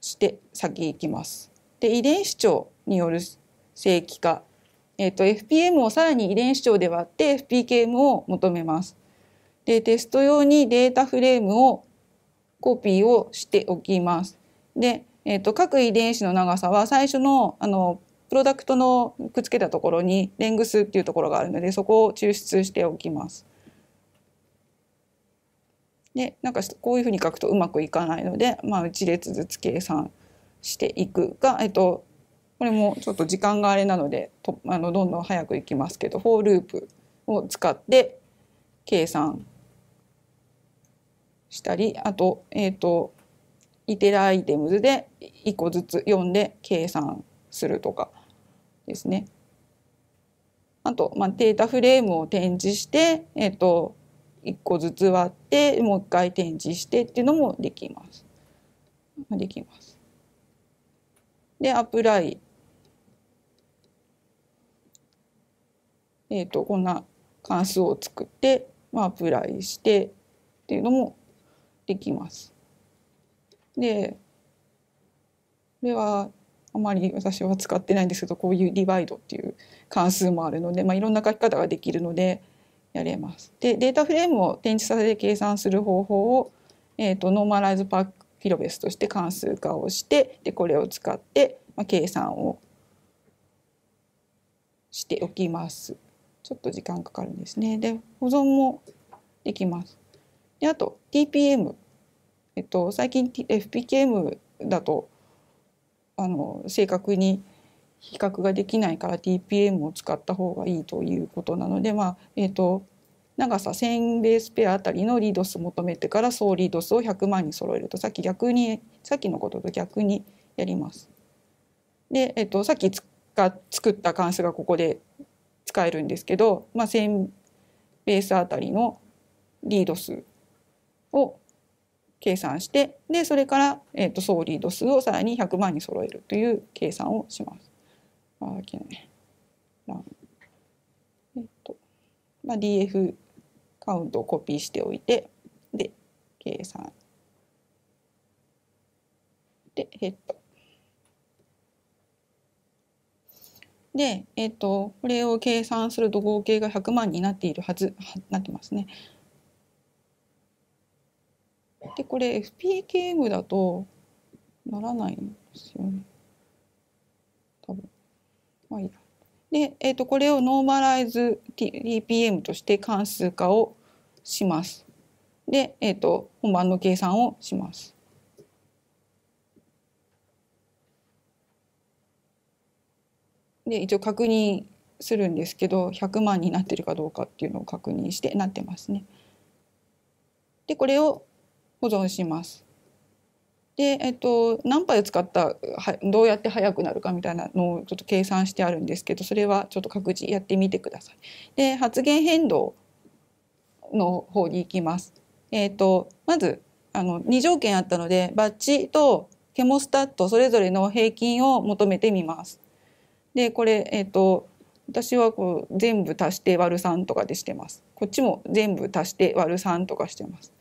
して先行きます。で遺伝子長による正規化、えーと、FPM をさらに遺伝子長で割って FPKM を求めます。でテスト用にデータフレームをコピーをしておきます。で、えーと、各遺伝子の長さは最初のあのプロダクトのくっつけたところにレングスっていうところがあるのでそこを抽出しておきます。でなんかこういうふうに書くとうまくいかないので、まあ、1列ずつ計算していくが、えっと、これもちょっと時間があれなのでとあのどんどん早くいきますけどフォーループを使って計算したりあと,、えっと iteritems で1個ずつ読んで計算するとかですね。あと、まあ、データフレームを転置して、えっと1個ずつ割ってもう一回転置してっていうのもできます。できます。で、アプライ。えっ、と、こんな関数を作って、まあ、アプライしてっていうのもできます。で、これはあまり私は使ってないんですけど、こういうディバイドっていう関数もあるので、まあ、いろんな書き方ができるので、やれます。でデータフレームを展示させて計算する方法を、えーと、 normalize per kilobase として関数化をしてでこれを使って、まあ、計算をしておきます。ちょっと時間かかるんですね。で保存もできます。であと TPM、えっと、最近 FPKM だとあの正確に比較ができないから TPM を使った方がいいということなので、まあえーと、長さ1000ベースペアあたりのリード数求めてから総リード数を100万に揃えるとさっき逆にさっきのことと逆にやります。で、えーと、さっきつか作った関数がここで使えるんですけど、まあ、1000ベースあたりのリード数を計算してでそれから、えーと総リード数をさらに100万に揃えるという計算をします。あいけない。えっと、まあ、DF カウントをコピーしておいて、で、計算。で、ヘッド。で、えっと、これを計算すると合計が100万になっているはず、なってますね。で、これ FPKM だとならないんですよね。多分。まあいいやで、えー、とこれをノーマライズ TPM として関数化をします。で、えー、と本番の計算をします。で一応確認するんですけど100万になってるかどうかっていうのを確認してなってますね。でこれを保存します。で、えっと、何杯使ったはどうやって速くなるかみたいなのをちょっと計算してあるんですけどそれはちょっと各自やってみてください。で発言変動の方に行きます。えっと、まずあの2条件あったのでバッチとケモスタットそれぞれの平均を求めてみます。でこれ、えっと、私はこう全部足して割る3とかでしてます。こっちも全部足して割る3とかしてます。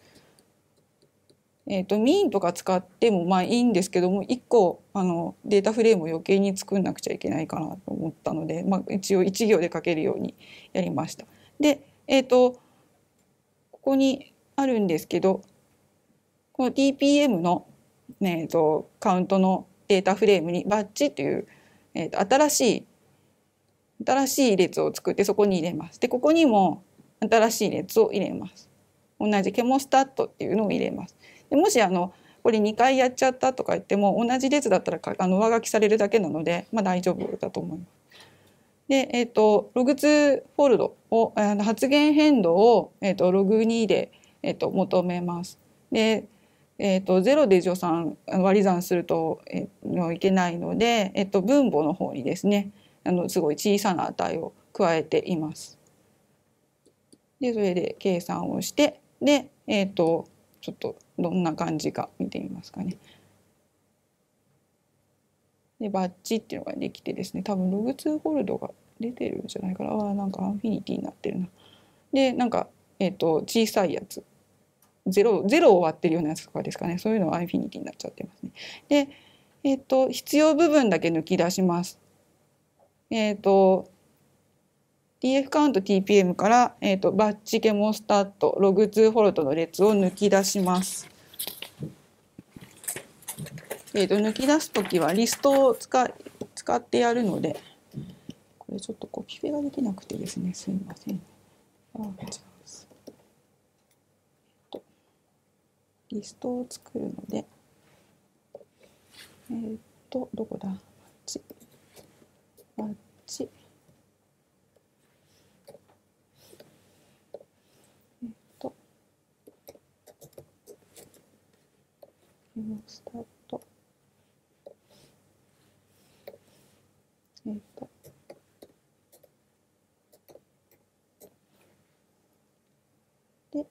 えーと、ミーンとか使ってもまあいいんですけども1個あのデータフレームを余計に作んなくちゃいけないかなと思ったので、まあ、一応1行で書けるようにやりました。で、えっ、ー、とここにあるんですけどこの TPM の、ねえーと、カウントのデータフレームにバッチという、えーと新しい新しい列を作ってそこに入れます。でここにも新しい列を入れます。同じケモスタットっていうのを入れます。でもしあのこれ2回やっちゃったとか言っても同じ列だったらあの上書きされるだけなので、まあ、大丈夫だと思います。で、えっ、ー、と、ログ2フォルドを、あの発言変動を、えっ、ー、と、ログ2で、えっ、ー、と、求めます。で、えっ、と、0で助算、割り算すると、えー、いけないので、えっ、と、分母の方にですね、あの、すごい小さな値を加えています。で、それで計算をして、で、えっ、と、ちょっとどんな感じか見てみますかね。で、バッジっていうのができてですね、多分ログ2 fold が出てるんじゃないかな。あ、なんか infinity になってるな。で、なんか、えっ、ー、と、小さいやつ。ゼロ、ゼロを割ってるようなやつとかですかね。そういうのは infinity になっちゃってますね。で、えっ、ー、と、必要部分だけ抜き出します。えっ、ー、と、TF カウント TPM から、えっ、と、バッチケモスタット、ログ2フォルトの列を抜き出します。えーと、抜き出す時はリストを使使ってやるのでこれちょっとコピペができなくてですね。すいません。リストを作るのでえっ、ー、とどこだ？バッチ。バッチえっ、とスタート。えっ、と。で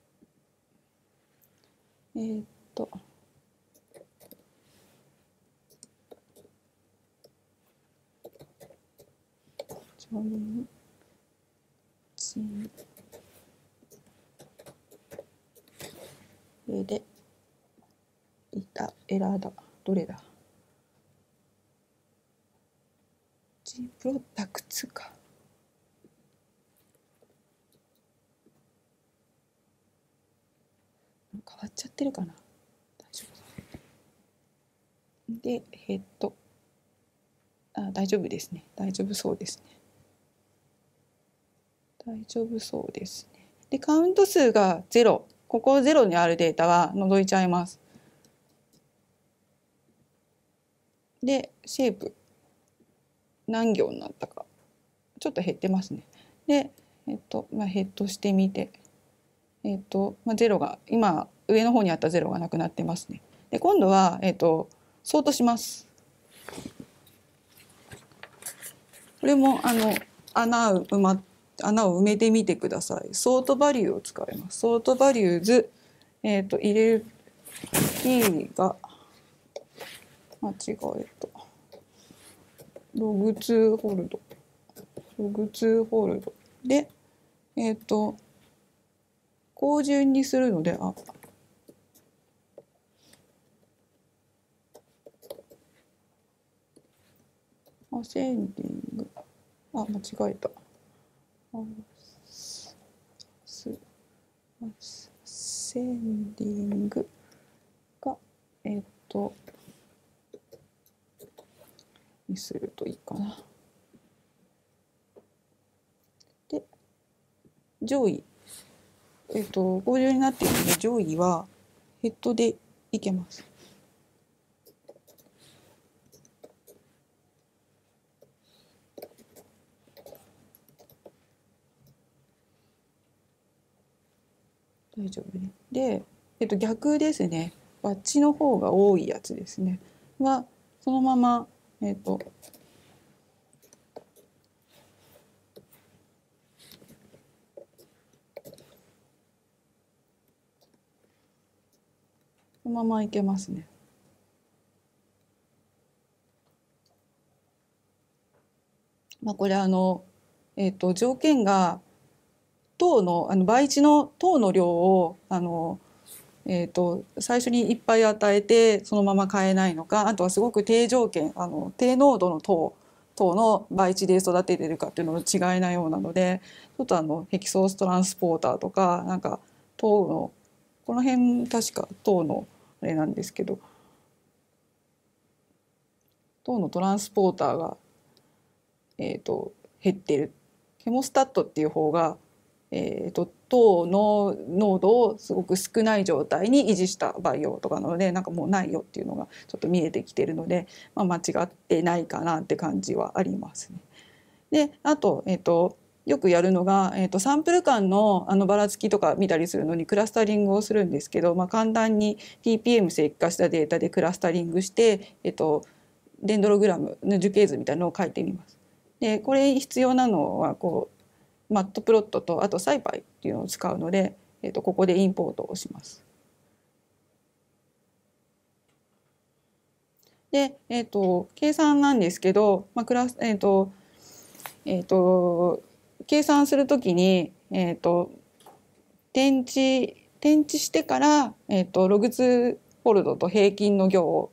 えっ、と。ジョインチンこれでいた。エラーだ。どれだ？プロダクツか。変わっちゃってるかな？大丈夫。でヘッドあ大丈夫ですね。大丈夫そうですね。大丈夫そうですね。でカウント数が0ここ0にあるデータは除いちゃいます。でシェイプ何行になったかちょっと減ってますね。で、えっとまあ、ヘッドしてみて、えっとまあ、ゼロが今上の方にあったゼロがなくなってますね。で今度は、えっと、ソートします。これもあの穴を埋ま穴を埋めてみてください。 sort value を使います。 sort values、えっ、と入れるキーが間違えた。ログ2ホールド。ログ2ホールド。で、えっ、ー、と、高順にするので、あ、アセンディング。あ、間違えた。アス、アセンディングが、えっ、ー、と、にするといいかな。で上位えっ、ー、と50になっているので上位はヘッドでいけます。大丈夫ね。で、えっと、逆ですね。バッチの方が多いやつですね。は、そのままえっ、ー、とこのままいけますね。まあ、これあの、えっ、ー、と条件が糖のあの倍値の糖の量をあのえーと、最初にいっぱい与えてそのまま変えないのかあとはすごく低条件あの低濃度の糖糖の培地で育ててるかっていうのの違いなようなのでちょっとあのヘキソーストランスポーターとかなんか糖のこの辺確か糖のあれなんですけど糖のトランスポーターが、えーと、減ってる。ケモスタットっていう方がえーと、糖の濃度をすごく少ない状態に維持した培養とかなのでなんかもうないよっていうのがちょっと見えてきてるので、まあ、間違ってないかなって感じはありますね。であと,、えーとよくやるのが、えーと、サンプル間のあのばらつきとか見たりするのにクラスタリングをするんですけど、まあ、簡単に ppm 石化したデータでクラスタリングして、えーと、デンドログラムの樹形図みたいなのを書いてみます。でこれ必要なのはこうマットプロットとあとサイパイっていうのを使うので、えーと、ここでインポートをします。で、えー、と計算なんですけど、まあクラスえーとえー、と計算するときに、えっ、ー、と、転置、転置してから、え、ー、と、ログツフォルドと平均の行を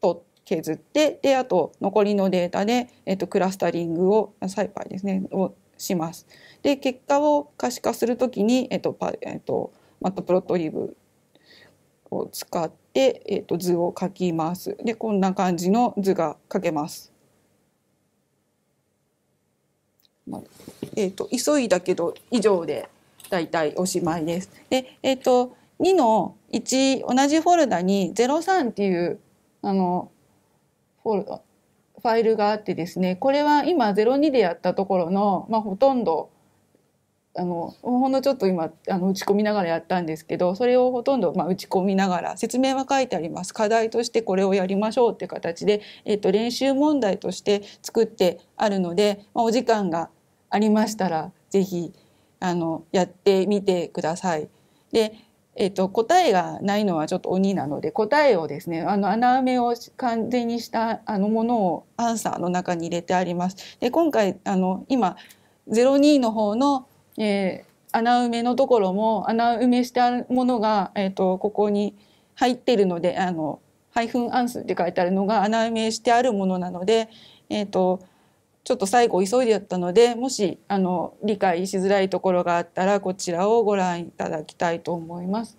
と削って、で、あと、残りのデータで、え、ー、と、クラスタリングを、サイパイですね、をします。で、結果を可視化するときに、えっ、と、パえっ、と、マットプロットリブを使って、えっ、と、図を書きます。で、こんな感じの図が書けます。えーと、急いだけど以上でだいたいおしまいです。で、えっ、と2の1同じフォルダに03っていうあのフォルダファイルがあってですねこれは今02でやったところの、まあ、ほとんどあのほんのちょっと今あの打ち込みながらやったんですけどそれをほとんどまあ打ち込みながら説明は書いてあります課題としてこれをやりましょうっていう形で、えっと、練習問題として作ってあるので、まあ、お時間がありましたら是非あのやってみてください。でえっと、答えがないのはちょっと鬼なので答えをですねあの穴埋めを完全にしたあのものをアンサーの中に入れてあります。で今回あの今02の方の、えー、穴埋めのところも穴埋めしてあるものが、えーと、ここに入ってるのであのハイフンアンスって書いてあるのが穴埋めしてあるものなので、えーとちょっと最後急いでやったのでもしあの理解しづらいところがあったらこちらをご覧いただきたいと思います。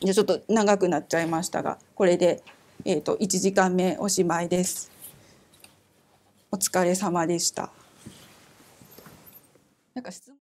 じゃちょっと長くなっちゃいましたがこれで、えーと、1時間目おしまいです。お疲れ様でした。なんか質問